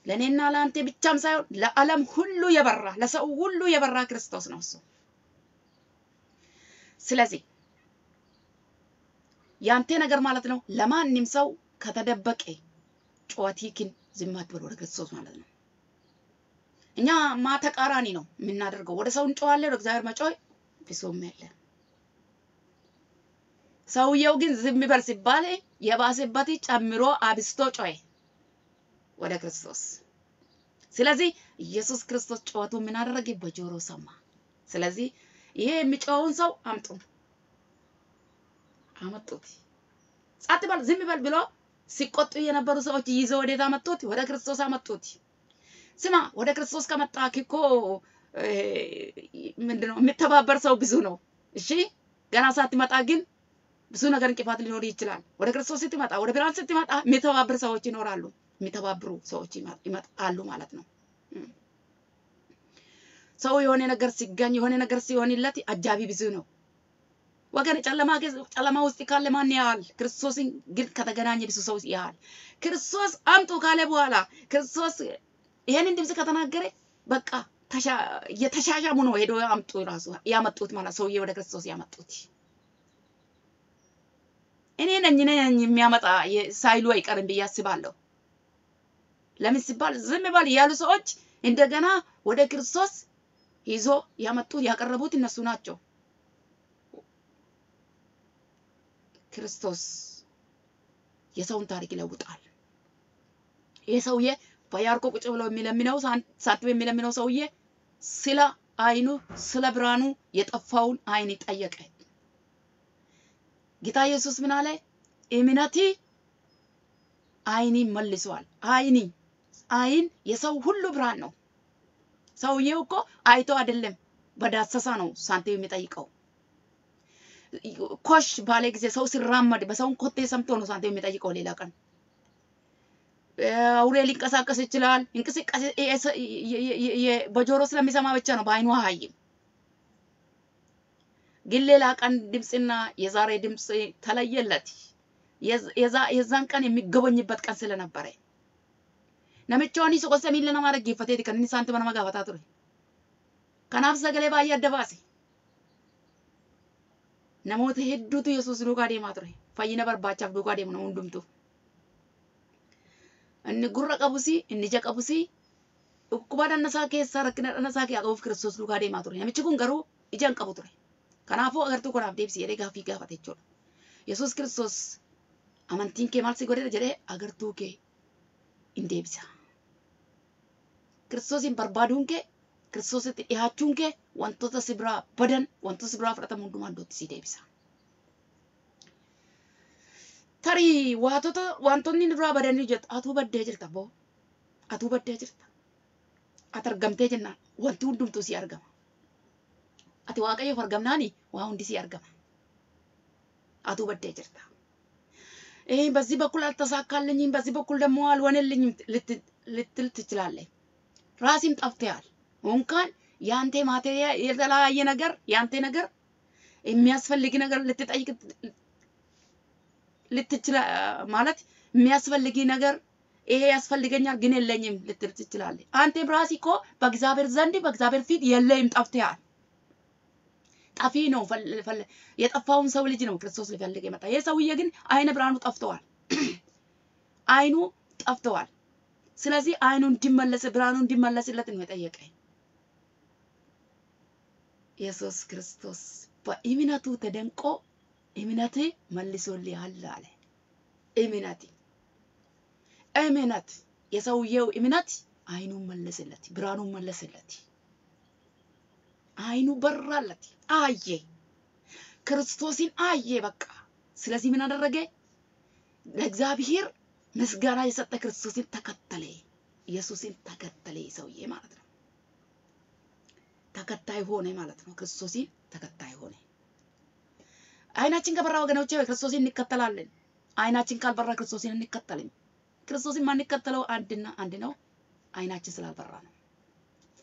ለእኔና ለአንተ ብቻም ሳይሆን ለዓለም ሁሉ የበራ ለሰው ሁሉ የበራ ክርስቶስ ነው እሱ። ስለዚህ ያንተ ነገር ማለት ነው ለማንም ሰው ከተደበቀ ጨዋቲክን ዝም አትበል ወደ ክርስቶስ ማለት ነው። እኛ ማ ተቃራኒ ነው የምናደርገው። ወደ ሰው እንጮዋለን፣ ወደ እግዚአብሔር መጮህ ብሶም የለም። ሰውየው ግን ዝም በል ሲባል የባሰበት ጨምሮ አብስቶ ጮኸ ወደ ክርስቶስ። ስለዚህ ኢየሱስ ክርስቶስ ጩኸቱ ምን አደረገ? በጆሮ ሰማ። ስለዚህ ይሄ የሚጮኸውን ሰው አምጡ አመጡት። ጸጥ በል ዝም በል ብሎ ሲቆጡ የነበሩ ሰዎች ይዘው ወዴት አመጡት? ወደ ክርስቶስ አመጡት። ስማ ወደ ክርስቶስ ከመጣክ እኮ ምንድነው የሚተባበር ሰው ብዙ ነው። እሺ ገና ሳትመጣ ግን ብዙ ነገር እንቅፋት ሊኖር ይችላል። ወደ ክርስቶስ ስትመጣ፣ ወደ ብርሃን ስትመጣ የሚተባበር ሰዎች ይኖራሉ። የሚተባብሩ ሰዎች ይመጣሉ ማለት ነው። ሰው የሆነ ነገር ሲገኝ የሆነ ነገር ሲሆንለት አጃቢ ብዙ ነው። ወገን ጨለማ ውስጥ ካለ ማን ያህል ክርስቶስን ግን ከተገናኘ ብዙ ሰው ያህል ክርስቶስ አምጡ ካለ በኋላ ክርስቶስ ይሄንን ድምፅ ከተናገረ በቃ እየተሻሻሙ ነው ሄዶ አምጡ ራሱ ያመጡት ማለት ሰውዬ ወደ ክርስቶስ ያመጡት እኔ ነኝ ነኝ የሚያመጣ ሳይሉ አይቀርም ብዬ አስባለሁ። ለምን ሲባል ዝም በል ያሉ ሰዎች እንደገና ወደ ክርስቶስ ይዞ ያመጡት ያቀረቡት እነሱ ናቸው። ክርስቶስ የሰውን ታሪክ ይለውጣል። ይህ ሰውዬ በያርቆ ቁጭ ብሎ የሚለምነው ሳንቲም የሚለምነው ሰውዬ ስለ አይኑ ስለ ብርሃኑ የጠፋውን አይን ጠየቀ። ጌታ ኢየሱስ ምን አለ? እምነቴ አይኒ መልሷል። አይኒ አይን የሰው ሁሉ ብርሃን ነው። ሰውዬው እኮ አይቶ አይደለም በዳሰሳ ነው ሳንቲም የሚጠይቀው። ኮሽ ባለ ጊዜ ሰው ሲራመድ በሰውን ኮቴ ሰምቶ ነው ሳንቲም የሚጠይቀው። ሌላ ቀን አውሬ ሊንቀሳቀስ ይችላል። እንቅስቃሴ በጆሮ ስለሚሰማ ብቻ ነው፣ በአይኑ አያይም። ግን ሌላ ቀን ድምፅና የዛሬ ድምፅ ተለየለት። የዛን ቀን የሚጎበኝበት ቀን ስለነበረ namaa dhaggeeffateeti kan inni saantima nama gaafataa ture. Kanaaf sagalee baay'ee adda baase. Namoota hedduutu Yesuus duukaa deemaa ture. Fayyina barbaachaaf duukaa deemu nama hundumtuu. Inni gurra qabusi, inni ija qabusi, dhukkuba dhannasaa keessaa rakkina dhannasaa keessaa qabuuf Kiristoos duukaa deemaa ture. Namichi kun garuu ija hin qabu ture. Kanaafuu agartuu kanaaf deebisi jedhee gaaffii gaafate jechuudha. Yesuus Kiristoos amantiin kee maal si godhedha jedhee agartuu kee hin deebisa. Kiristoosin barbaaduun kee, Kiristoositti dhiyaachuun kee wantoota si biraa badan, wantoota si biraa fudhatamu hundumaa iddootti si deebisa. Tarii waantota wantoonni duraa badanii jettu atuu baddee jirta boo atuu baddee jirta. Ati argamtee jennaan wanti hundumtuu si argama. Ati waaqayyoof argamnaani waa hundi si argama. Atuu baddee jirta. ይህ በዚህ በኩል አልተሳካልኝም፣ በዚህ በኩል ደግሞ አልሆነልኝም ልትል ትችላለህ። ራስም ጠፍተሃል። እንኳን የአንተ ማቴሪያል የተለያየ ነገር የአንተ ነገር የሚያስፈልግ ነገር ልትጠይቅ ልትችላ ማለት የሚያስፈልግ ነገር ይሄ ያስፈልገኛል ግን የለኝም ልትል ትችላለህ። አንተ ራሲ እኮ በእግዚአብሔር ዘንድ በእግዚአብሔር ፊት የለህም፣ ጠፍተሃል። ጠፊ ነው። የጠፋውን ሰው ልጅ ነው ክርስቶስ ሊፈልግ የመጣ። ይህ ሰውዬ ግን አይነ ብርሃኑ ጠፍተዋል። አይኑ ጠፍተዋል። ስለዚህ አይኑ እንዲመለስ ብርሃኑ እንዲመለስለት ነው የጠየቀኝ። ኢየሱስ ክርስቶስ በእምነቱ ተደንቆ እምነት መልሶልሃል አለ። እምነት እምነት የሰውየው እምነት አይኑን መለስለት፣ ብርሃኑን መለስለት። አይኑ በራለት፣ አየ፣ ክርስቶስን አየ። በቃ ስለዚህ ምን አደረገ? ለእግዚአብሔር ምስጋና የሰጠ ክርስቶስን ተከተለ፣ ኢየሱስን ተከተለ ሰውዬ ማለት ነው። ተከታይ ሆነ ማለት ነው። ክርስቶስን ተከታይ ሆነ። አይናችን ከበራ ወገኖቼ ክርስቶስን እንከተላለን። አይናችን ካልበራ ክርስቶስን እንከተልም። ክርስቶስን ማንከተለው አንድና አንድ ነው፣ አይናችን ስላልበራ ነው።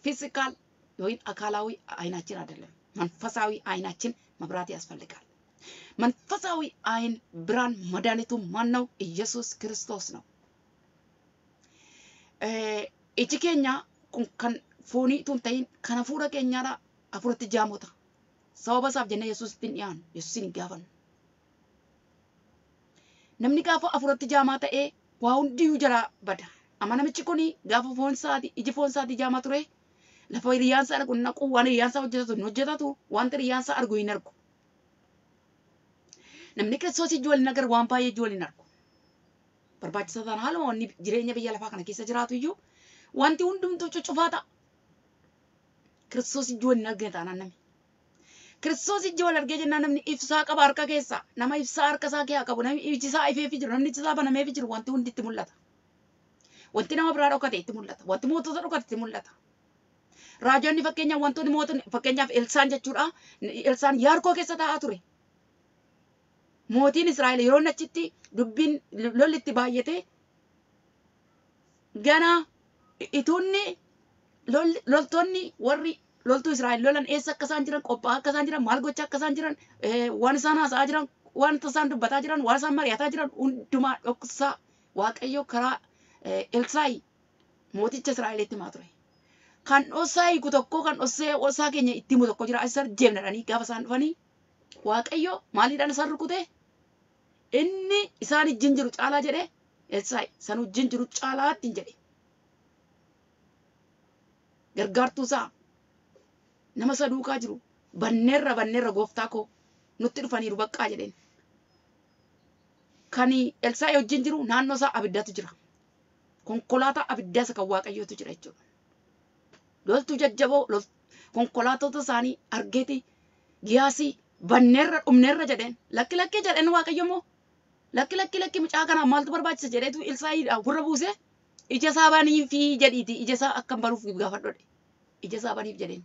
physical ወይም አካላዊ አይናችን አይደለም። መንፈሳዊ አይናችን መብራት ያስፈልጋል። መንፈሳዊ አይን ብርሃን መድኃኒቱ ማን ነው? ኢየሱስ ክርስቶስ ነው። iji keenya kun foonii tun ta'in kan hafuura keenyaadha hafuuratti jaamota. Sababa isaaf jennee Yesuusitti hin dhiyaannu, Yesuusin hin gaafannu. Namni gaafa hafuuratti jaamaa ta'ee waa hundiyyuu jalaa bada. Amma namichi kun gaafa foon iji foon isaati jaamaa ture lafa hiriyaansa argu hin naqu waan hiriyaansa hojjetatu hin hojjetatu wanta hiriyaansa argu hin argu. Namni kiristoos iji waliin agar waan baay'ee iji waliin argu. Barbaachisa ta'an haala wanni jireenya biyya lafaa kana keessa jiraatu iyyuu wanti hundumtuu cuccufaa ta'a. Kiristoos iji waliin argine taanaan namni. Kiristoos iji wal argee jennaan namni ibsaa qaba harka keessa. Nama ibsaa harka isaa keessaa qabu namni iji isaa ifeefi jiru namni iji isaa banameefi jiru wanti hundi itti mul'ata. Wanti nama biraa dhokate itti mul'ata. Wanti mootota dhokate itti mul'ata. Raajonni fakkeenyaaf wantoonni mootonni fakkeenyaaf Elsaan jechuudha. Elsaan yaarkoo keessa taa'aa ture. Mootiin Israa'el yeroo achitti dubbiin lolli itti baay'ate gana ituunni loltoonni warri loltuu Israa'el lolan eessa akka isaan jiran qophaa'aa akka isaan jiran maal gochaa akka isaan jiran waan isaan haasa'aa jiran waan isaan dubbataa jiran waan isaan mari'ataa jiran hundumaa dhoksaa Waaqayyo karaa Elsaayi mooticha Israa'elitti himaa ture. Kan dhossaa hiiku tokko kan dhossee dhossaa keenya itti himu tokko jira isa jeemnadhanii gaafa isaan dhufanii Waaqayyo maaliidhaan isaan rukute? Inni isaan ijjin jiru caalaa jedhee Elsaayi san ijjin jiru caalaatti hin jedhe. gargaartuu isaa nama isa duukaa jiru banneerra banneerra gooftaa koo nutti dhufaniiru baqqaa jedheen. Kan Elsaa wajjin jiru naannoo isaa abiddatu jira. Konkolaataa abiddaa isa kan waaqayyootu jira jechuudha. Loltuu jajjaboo konkolaatota isaanii argeeti giyaasii banneerra dhumneerra jedheen lakki lakki jedheen waaqayyo immoo lakki lakki lakki mucaa kana maaltu barbaachisa jedheetu Elsaa'iidha gurra buuse ija isaa baniif jedhiiti ija isaa akka banuuf gaafadhodhe ija isaa baniif jedheen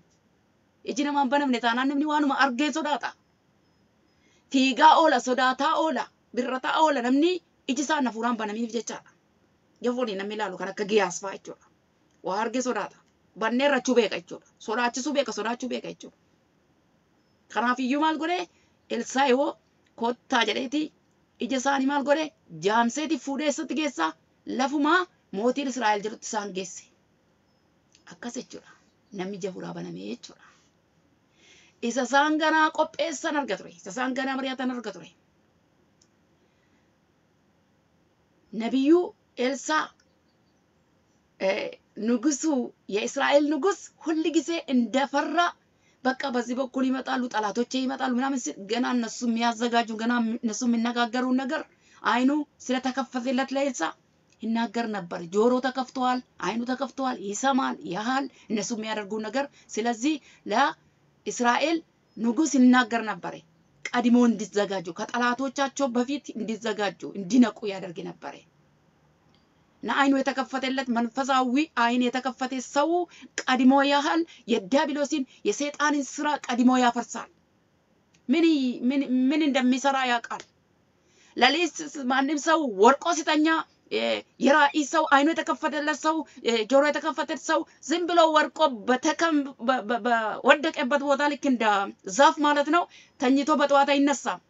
iji namaan banamne taanaan namni waanuma argee sodaata fiigaa oola sodaataa oola birrataa oola namni iji isaa nafuuraan banamiif jechaadha jafooni namni ilaalu kan akka giyaas fa'aa jechuudha waa argee sodaata bannee rachuu beeka jechuudha sodaachisuu beeka sodaachuu beeka jechuudha kanaaf iyyuu maal godhee Elsaayoo kottaa jedheeti ija isaanii maal godhe jaamseeti fuudhee eessatti geessaa lafumaa mootiin Israa'el jedhutti isaan geesse. Akkas jechuudha. Namni jafuuraa banamee jechuudha. Isa isaan ganaa qopheessan arga ture. Isa isaan ganaa mari'atan arga ture. Nabiyyuu Elsaa ንጉሱ የእስራኤል ንጉስ ሁል ጊዜ እንደፈራ በቃ በዚህ በኩል ይመጣሉ፣ ጠላቶቼ ይመጣሉ ምናምን ሲል ገና እነሱ የሚያዘጋጁ ገና እነሱ የሚነጋገሩ ነገር አይኑ ስለተከፈተለት ለኤልሳ ይናገር ነበር። ጆሮ ተከፍተዋል፣ አይኑ ተከፍተዋል፣ ይሰማል፣ ያህል እነሱ የሚያደርጉ ነገር። ስለዚህ ለእስራኤል ንጉስ ይናገር ነበር፣ ቀድሞ እንዲዘጋጁ ከጠላቶቻቸው በፊት እንዲዘጋጁ እንዲነቁ ያደርግ ነበር። እና አይኑ የተከፈተለት መንፈሳዊ አይን የተከፈተ ሰው ቀድሞ ያህል የዲያብሎስን የሰይጣንን ስራ ቀድሞ ያፈርሳል። ምን ምን እንደሚሰራ ያውቃል። ለሊት ማንም ሰው ወርቆ ሲተኛ የራእይ ሰው አይኑ የተከፈተለት ሰው ጆሮ የተከፈተለት ሰው ዝም ብሎ ወርቆ በተከም በወደቀበት ቦታ ልክ እንደ ዛፍ ማለት ነው ተኝቶ በጠዋት አይነሳም።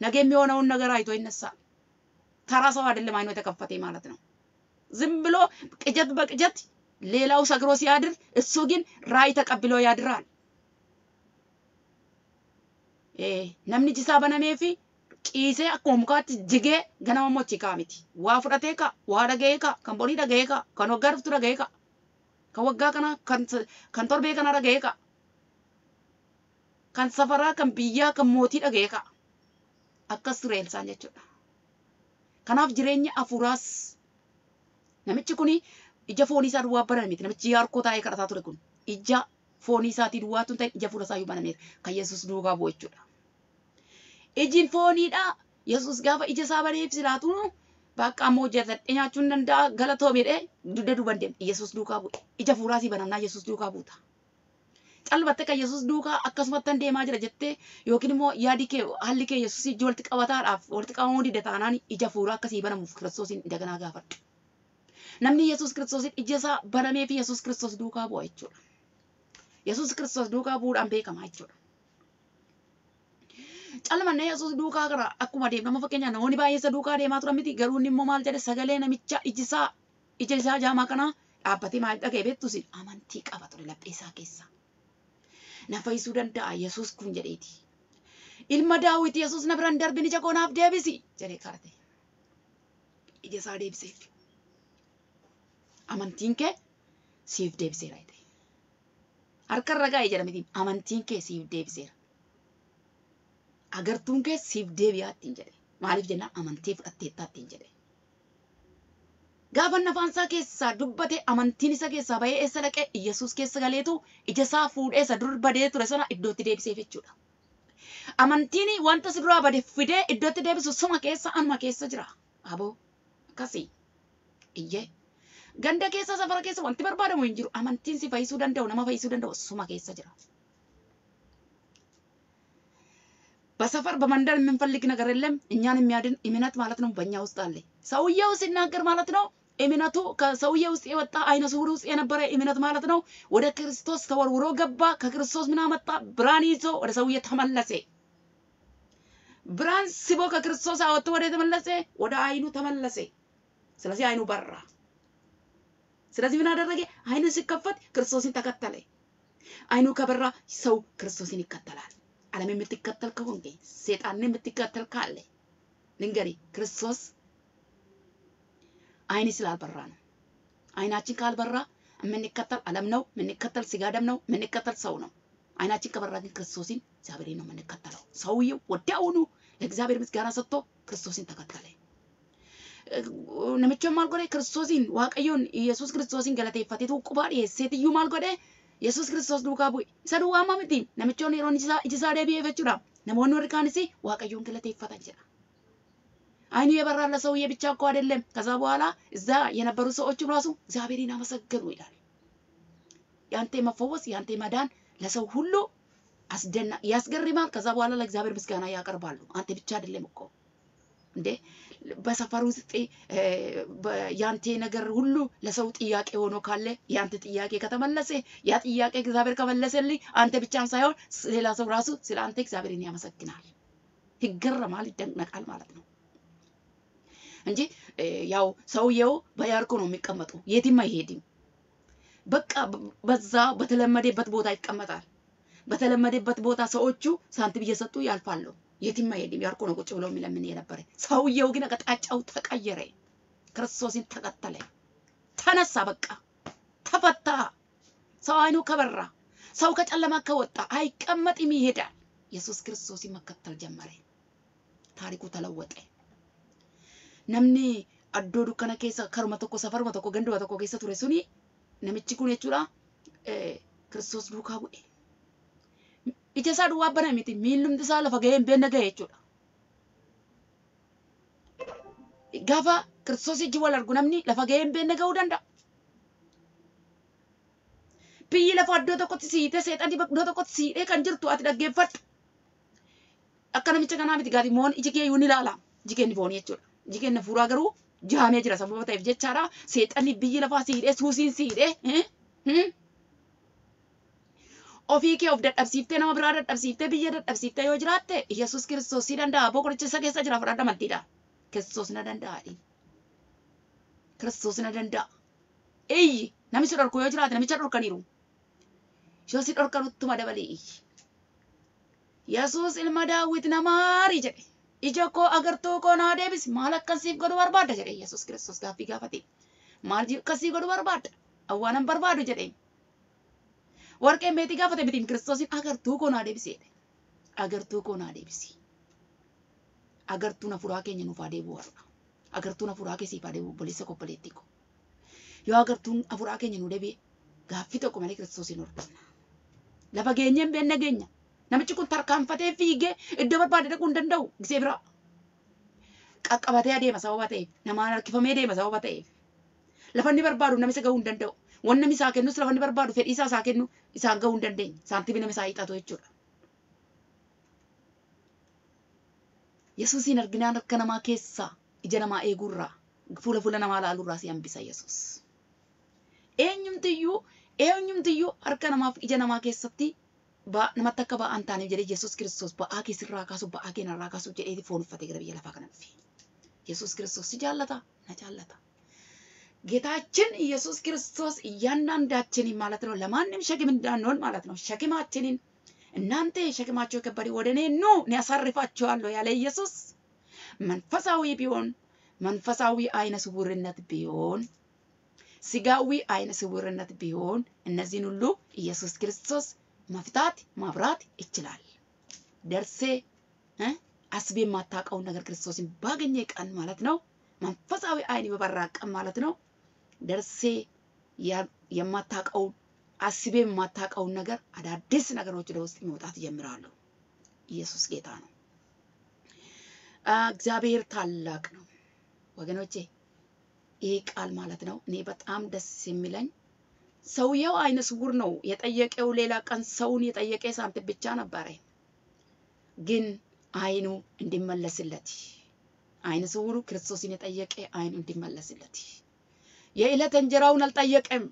ነገ የሚሆነውን ነገር አይቶ ይነሳል። ተራ ሰው አይደለም አይኑ የተከፈተ ማለት ነው። ዝም ብሎ ቅጀት በቅጀት ሌላው ሰግሮ ሲያድር እሱ ግን ራእይ ተቀብሎ ያድራል። namni jisaa qiisee akkuma mukaatti jigee ganama mochi kaa miti. Waa fudhatee kaa, waa dhaga'ee kaa, kan borii dhaga'ee kaa, kan waggaa dhuftu dhaga'ee kaa, kan waggaa kana kan torbee kana dhaga'ee kaa, kan safaraa, kan biyyaa, kan mootii dhaga'ee kaa. Akkas ture Elsaan jechuudha. Kanaaf jireenya hafuuraas namichi kuni ija foonii isaa duwwaa baname miti namichi harkoo taa'ee kadhataa ture kun ija foonii isaatii duwwaatu hin ta'in ija fuula isaa banameera kan Yesuus duukaa bu'u jechuudha. Silaatu bakka ammoo hojjetadhe nyaachuu hin danda'a galatoo jedhee dugda duuban deemte Yesuus duukaa bu'e ija fuulaasii banamnaa Yesuus duukaa buuta. Calbatte kan Yesuus duukaa akkasumatti deemaa jira jettee yookiin immoo yaadi kee haalli kee Yesuus ija walitti qabataadhaaf walitti qabamuu dide taanaan ija fuulaa akkasii banamuuf kiristoosiin daganaa gaafadhu. namni Yesuus Kiristoos ija isaa banamee fi Yesuus Kiristoos duukaa bu'a jechuudha. Yesuus Kiristoos duukaa bu'uudhaan beekama jechuudha. Calmannee Yesuus duukaa kana akkuma deemu nama fakkeenyaa namoonni baay'ee isa duukaa deemaa turan miti garuu inni immoo maal jedhe sagalee namicha iji isaa ija isaa jaamaa kanaa dhaabbatee maal dhaga'e beektus amantii qaba ture laphee isaa keessa. Na fayyisuu danda'a Yesuus kun jedheeti. Ilma daawwiti Yesuus na biraan darbin ija koonaaf deebisi jedhee kadhate. Ija isaa deebiseef. amantiin kee siif deebiseera jedhe. Harka irra gaa'e jedha miti amantiin kee siif deebiseera. Agartuun kee siif deebi'aa ittiin jedhe. Maaliif jennaan amantii fudhatteettaa ittiin jedhe. Gaafa afaan isaa keessaa dubbate amantiin isa keessaa bahee eessa dhaqee Iyyasuus keessa galeetu ija isaa fuudhee isa dur badee ture sana iddootti deebiseef jechuudha. Amantiin wanta si duraa bade fidee iddootti deebisu suma keessa anuma keessa jira. Aboo akkasii. Iyyee. ganda keessa safara keessa wanti barbaadamu hin jiru amantiin si fayyisuu danda'u nama fayyisuu danda'u suma keessa jira. በሰፈር በመንደር የምንፈልግ ነገር የለም። እኛን የሚያድን እምነት ማለት ነው በእኛ ውስጥ አለ። ሰውየው ሲናገር ማለት ነው እምነቱ ከሰውየው ውስጥ የወጣ አይነ ስውር ውስጥ የነበረ እምነት ማለት ነው ወደ ክርስቶስ ተወርውሮ ገባ። ከክርስቶስ ምን አመጣ? ብርሃን ይዞ ወደ ሰውየ ተመለሰ። ብርሃን ስቦ ከክርስቶስ አወጥቶ ወደ ተመለሰ ወደ አይኑ ተመለሰ። ስለዚህ አይኑ በራ። ስለዚህ ምን አደረገ? አይኑ ሲከፈት ክርስቶስን ተከተለ። አይኑ ከበራ ሰው ክርስቶስን ይከተላል። ዓለም የምትከተል ከሆንክ ሴጣንን የምትከተል ካለ ልንገሪ፣ ክርስቶስ አይን ስላልበራ ነው። አይናችን ካልበራ የምንከተል ዓለም ነው፣ የምንከተል ስጋ ደም ነው፣ የምንከተል ሰው ነው። አይናችን ከበራ ግን ክርስቶስን እግዚአብሔርን ነው የምንከተለው። ሰውየው ወዲያውኑ ለእግዚአብሔር ምስጋና ሰጥቶ ክርስቶስን ተከተለ። namichi maal godhe kiristoosiin waaqayyoon yesus kiristoosiin galateeffatee tuqubaa dhiyeesseetiyyuu maal godhe yesus kiristoos duukaa bu'e isa duwwaama miti namichoonni yeroon ijisaa deebi'ee jechuudha namoonni warri kaanis waaqayyoon galateeffatan jedha አይኑ የበራለ ሰውዬ ብቻ እኮ አይደለም። ከዛ በኋላ እዛ የነበሩ ሰዎችም ራሱ እግዚአብሔርን አመሰገኑ ይላል። ያንተ መፈወስ ያንተ መዳን ለሰው ሁሉ አስደና ያስገርማል። ከዛ በኋላ ለእግዚአብሔር ምስጋና ያቀርባሉ። አንተ ብቻ አይደለም እኮ እንዴ በሰፈር ውስጥ ያንተ ነገር ሁሉ ለሰው ጥያቄ ሆኖ ካለ ያንተ ጥያቄ ከተመለሰ ያ ጥያቄ እግዚአብሔር ከመለሰልኝ አንተ ብቻም ሳይሆን ሌላ ሰው ራሱ ስለ አንተ እግዚአብሔርን ያመሰግናል፣ ይገረማል፣ ይደነቃል ማለት ነው እንጂ ያው ሰውየው በያርኮ ነው የሚቀመጡ፣ የትም አይሄድም። በቃ በዛ በተለመደበት ቦታ ይቀመጣል። በተለመደበት ቦታ ሰዎቹ ሳንቲም እየሰጡ ያልፋሉ። የትም አይሄድም። ያርኮ ነው ቁጭ ብሎ የሚለምን የነበረ። ሰውየው ግን አቅጣጫው ተቀየረ። ክርስቶስን ተከተለ። ተነሳ። በቃ ተፈታ። ሰው አይኑ ከበራ፣ ሰው ከጨለማ ከወጣ አይቀመጥም፣ ይሄዳል። ኢየሱስ ክርስቶስን መከተል ጀመረ። ታሪኩ ተለወጠ። namni addoo dukkana keessa karuma tokko safaruma tokko ganduma tokko keessa ture suni namichi kun jechuudha kiristoos duukaa bu'e. Ija isaa duwwaa bana miti miillumti isaa lafa ga'ee hin beekne ga'e jechuudha. Gaafa kiristoos ijji wal argu namni lafa ga'ee hin beekne ga'uu danda'a. Biyyi lafa iddoo tokkotti siitee seexanni iddoo tokkotti siidhee kan jirtu ati dhaggeeffadhu. Akka namicha kanaa miti gaati moon iji kee ni ilaala. Iji kee ni foonii jechuudha. Iji kee fuuraa garuu jaamee jira sababa ta'eef jechaadha. Seexanni biyyi lafaa siidhee suusiin siidhee. Ofii kee of dadhabsiiftee nama biraa dadhabsiiftee biyya dadhabsiiftee yoo jiraatte Yesuus Kiristoos si danda'a. Boqoricha isa keessa jira fudhadha amantiidha. Kiristoos na danda'a. Kiristoos na danda'a. Iyyi namni si dhorku yoo jiraate namicha dhorkaniiru. Yoo si dhorkanuttuma dabalee iyyi. Yesuus ilma daawwit namaarii jedhe. Ija koo agartuu koo naa deebisi maal akkasiif godhu barbaadda jedhe Yesuus Kiristoos gaaffii gaafate. Maal akkasii godhu barbaadda? Awwaanan barbaadu jedheen. Warqeen meetii gaafate mitiin kiristoosin agartuu koo naa deebiseedha. Agartuu koo naa deebisi. Agartuun hafuuraa keenya nuuf adeemu warra. Agartuun hafuuraa keessiif adeemu obboleessa obboleettii koo. Yoo agartuun hafuuraa keenya nu deebi'e gaaffii tokko malee kiristoosin hordofna. Lafa geenyeen beekna geenya. Namichi kun tarkaanfatee fiigee iddoo barbaade dhaquu hin danda'u gisee biraa. Qaqqabatee adeema sababa ta'eef namaan harkifamee deema sababa ta'eef. Lafa inni barbaadu namisa gahuu hin danda'u. Wanni isaa kennus lafa inni barbaadu fedhii isaa isaa kennu isaan gahuu hin dandeenye. Saantibii nama isaa hiixatu jechuudha. Yesuusiin arginaan harka namaa keessaa ija namaa eeguurraa fuula fuula namaa ilaaluurraa si hambisa Yesuus. Eenyumtiyyuu eenyumtiyyuu harka namaaf ija namaa keessatti namatti akka ba'aan taaneef jedhee Yesuus Kiristoos ba'aa keessirraa kaasuuf ba'aa keenyarraa kaasuuf jedhee foon uffatee gara biyya lafaa kana dhufe. Yesuus Kiristoos si jaallata na jaallata. ጌታችን ኢየሱስ ክርስቶስ እያንዳንዳችንን ማለት ነው ለማንም ሸክም እንዳንሆን ማለት ነው ሸክማችንን እናንተ ሸክማቸው የከበደ ወደ እኔ ኑ እኔ አሳርፋችኋለሁ ያለ ኢየሱስ መንፈሳዊ ቢሆን መንፈሳዊ አይነ ስውርነት ቢሆን ስጋዊ አይነ ስውርነት ቢሆን እነዚህን ሁሉ ኢየሱስ ክርስቶስ መፍታት ማብራት ይችላል። ደርሴ አስቤ የማታውቀውን ነገር ክርስቶስን ባገኘ ቀን ማለት ነው መንፈሳዊ አይን በበራ ቀን ማለት ነው ደርሴ የማታውቀውን አስቤ የማታውቀውን ነገር አዳዲስ ነገሮች ወደ ውስጥ መውጣት ይጀምራሉ። ኢየሱስ ጌታ ነው። እግዚአብሔር ታላቅ ነው ወገኖቼ። ይህ ቃል ማለት ነው እኔ በጣም ደስ የሚለኝ ሰውየው አይነ ስውር ነው። የጠየቀው ሌላ ቀን ሰውን የጠየቀ ሳንቲም ብቻ ነበረ፣ ግን አይኑ እንዲመለስለት አይነ ስውሩ ክርስቶስን የጠየቀ አይኑ እንዲመለስለት የዕለት እንጀራውን አልጠየቀም።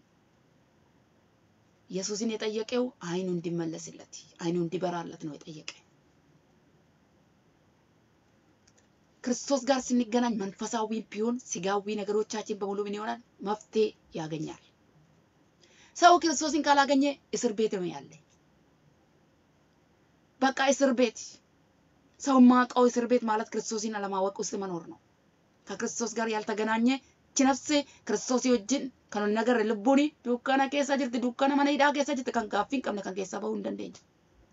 ኢየሱስን የጠየቀው አይኑ እንዲመለስለት አይኑ እንዲበራለት ነው የጠየቀ። ክርስቶስ ጋር ስንገናኝ መንፈሳዊ ቢሆን ስጋዊ ነገሮቻችን በሙሉ ምን ይሆናል? መፍትሄ ያገኛል። ሰው ክርስቶስን ካላገኘ እስር ቤት ነው ያለ። በቃ እስር ቤት ሰው ማውቀው እስር ቤት ማለት ክርስቶስን አለማወቅ ውስጥ መኖር ነው። ከክርስቶስ ጋር ያልተገናኘ achi nafsi kiristoosii wajjin kan hin agarre lubbuun dukkana keessa jirti dukkana mana hidhaa keessa jirti kan gaaffii hin qabne kan keessaa bahuu hin dandeenye.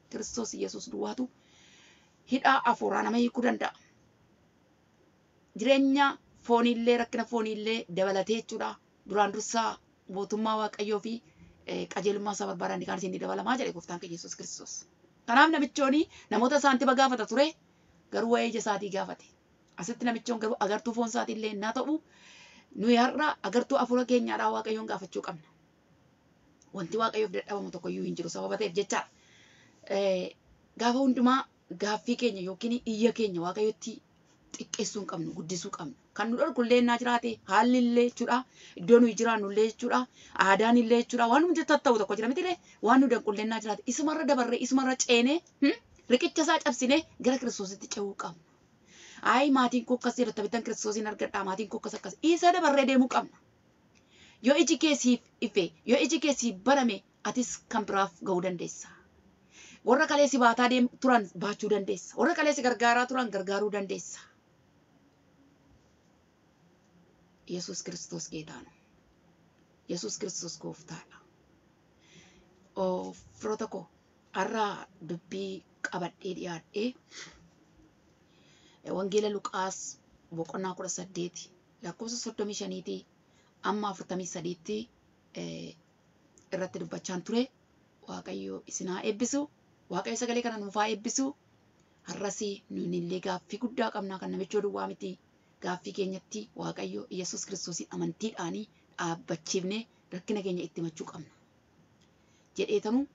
Kiristoos Yesuus duwwaatu hidhaa hafuuraa nama hiikuu danda'a. Jireenya fooniillee rakkina fooniillee dabalatee jechuudha. Duraan dursaa mootummaa Waaqayyoo fi qajeelummaa isaa barbaadan kan isin dabalamaa jedhe gooftaan keenya Yesuus Kiristoos. Kanaaf namichooni namoota saantima gaafata ture garuu waa'ee ija isaatii gaafate. Asitti namichoon garuu agartuu foon isaatii illee innaa ta'u nuyi har'a agartuu hafuura keenyaadhaa Waaqayyoon gaafachuu qabna. Wanti Waaqayyoof dadhabamu tokkoyyuu hin jiru sababa ta'eef jechaadha. Gaafa hundumaa gaaffii keenya yookiin iyya keenya Waaqayyotti xiqqeessuu hin qabnu guddisuu qabna. Kan nu dhorkullee innaa jiraate haalli illee jechuudha. Iddoo nuyi jiraannu illee jechuudha. Aadaan illee jechuudha. Waan nuti tatta'u tokko jira miti waan nu danqullee innaa jiraate isumarra dabarree isumarra ceenee riqicha isaa cabsinee gara kiristoositti ce'uu qabna. Ayi maatiin koo akkas jedhu taphatan kiristoosiin argadhaa maatiin koo akkas akkas isa dabarree deemuu qabna. Yoo iji kee siif ife yoo iji kee siif baname atis kan biraaf ga'uu dandeessa. Warra kalee si baataa turan baachuu dandeessa. Warra kalee si gargaaraa turan gargaaruu dandeessa. Yesuus Kiristoos ነው። Yesuus Kiristoos gooftaadha. Firoota koo har'a dubbii qabadhee dhiyaadhee wangeela Luqaas boqonnaa kudha saddeeti lakkoofsa soddomii shaniitii amma afurtamii sadiitti irratti dubbachaan ture. Waaqayyo isin haa eebbisu. Waaqayyo sagalee kana nuuf haa eebbisu. Har'as nuyi illee gaaffii guddaa qabnaa kan namichoo duwwaa miti. Gaaffii keenyatti Waaqayyo Yesuus Kiristoosiin amantiidhaanii dhaabbachiifnee rakkina keenya itti himachuu qabna. Jedheetanuu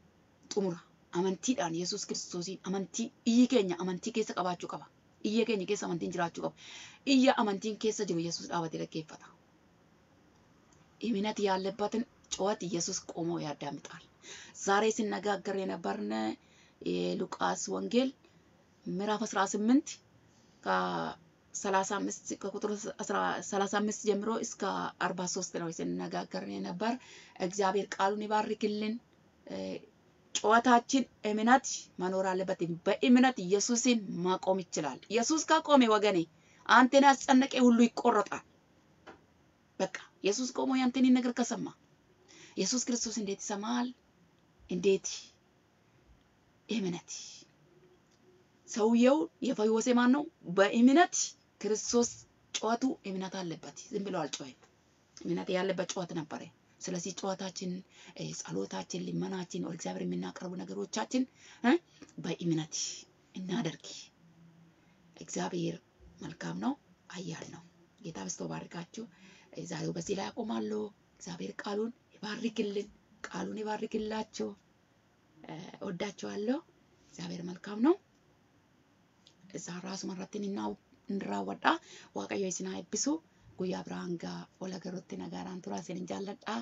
xumura. Amantiidhaan Yesuus Kiristoosiin amantii iyyi keenya amantii keessa qabaachuu qaba. Iyya keenya keessa amantiin jiraachuu qaba. Iyya amantiin keessa jiru Yesuus dhaabatee dhaggeeffata. እምነት ያለበትን ጩኸት ኢየሱስ ቆሞ ያዳምጣል። ዛሬ ሲነጋገር የነበርን የሉቃስ ወንጌል ምዕራፍ 18 ከ35 ከቁጥር 35 ጀምሮ እስከ 43 ነው ሲነጋገር የነበር። እግዚአብሔር ቃሉን ይባርክልን። ጩኸታችን እምነት መኖር አለበት። በእምነት ኢየሱስን ማቆም ይችላል። ኢየሱስ ካቆሜ ወገኔ አንተን ያስጨነቀ ሁሉ ይቆረጣል። በቃ ኢየሱስ ቆሞ ያንተን ነገር ከሰማ ኢየሱስ ክርስቶስ እንዴት ይሰማል? እንዴት እምነት ሰውየው የፈወሰ ማን ነው? በእምነት ክርስቶስ ጩኸቱ እምነት አለበት። ዝም ብሎ አልጮኸም። እምነት ያለበት ጩኸት ነበረ። ስለዚህ ጩኸታችን፣ ጸሎታችን፣ ልመናችን ወደ እግዚአብሔር የምናቀርቡ ነገሮቻችን በእምነት እናደርግ። እግዚአብሔር መልካም ነው፣ አያል ነው። ጌታ በስቶ ባርካችሁ። ዛሬው በዚህ ላይ አቆማለሁ። እግዚአብሔር ቃሉን ይባርክልን፣ ቃሉን ይባርክላችሁ። እወዳችኋለሁ። እግዚአብሔር መልካም ነው። እዛ ራሱ እንራወዳ waaqayyo isin haa eebbisu guyyaa biraan gaa ola garuutti nagaadhaan turaa isin jaalladha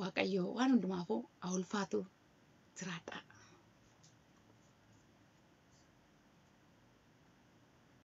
waaqayyo waan hundumaafuu haa ulfaatu jiraadha.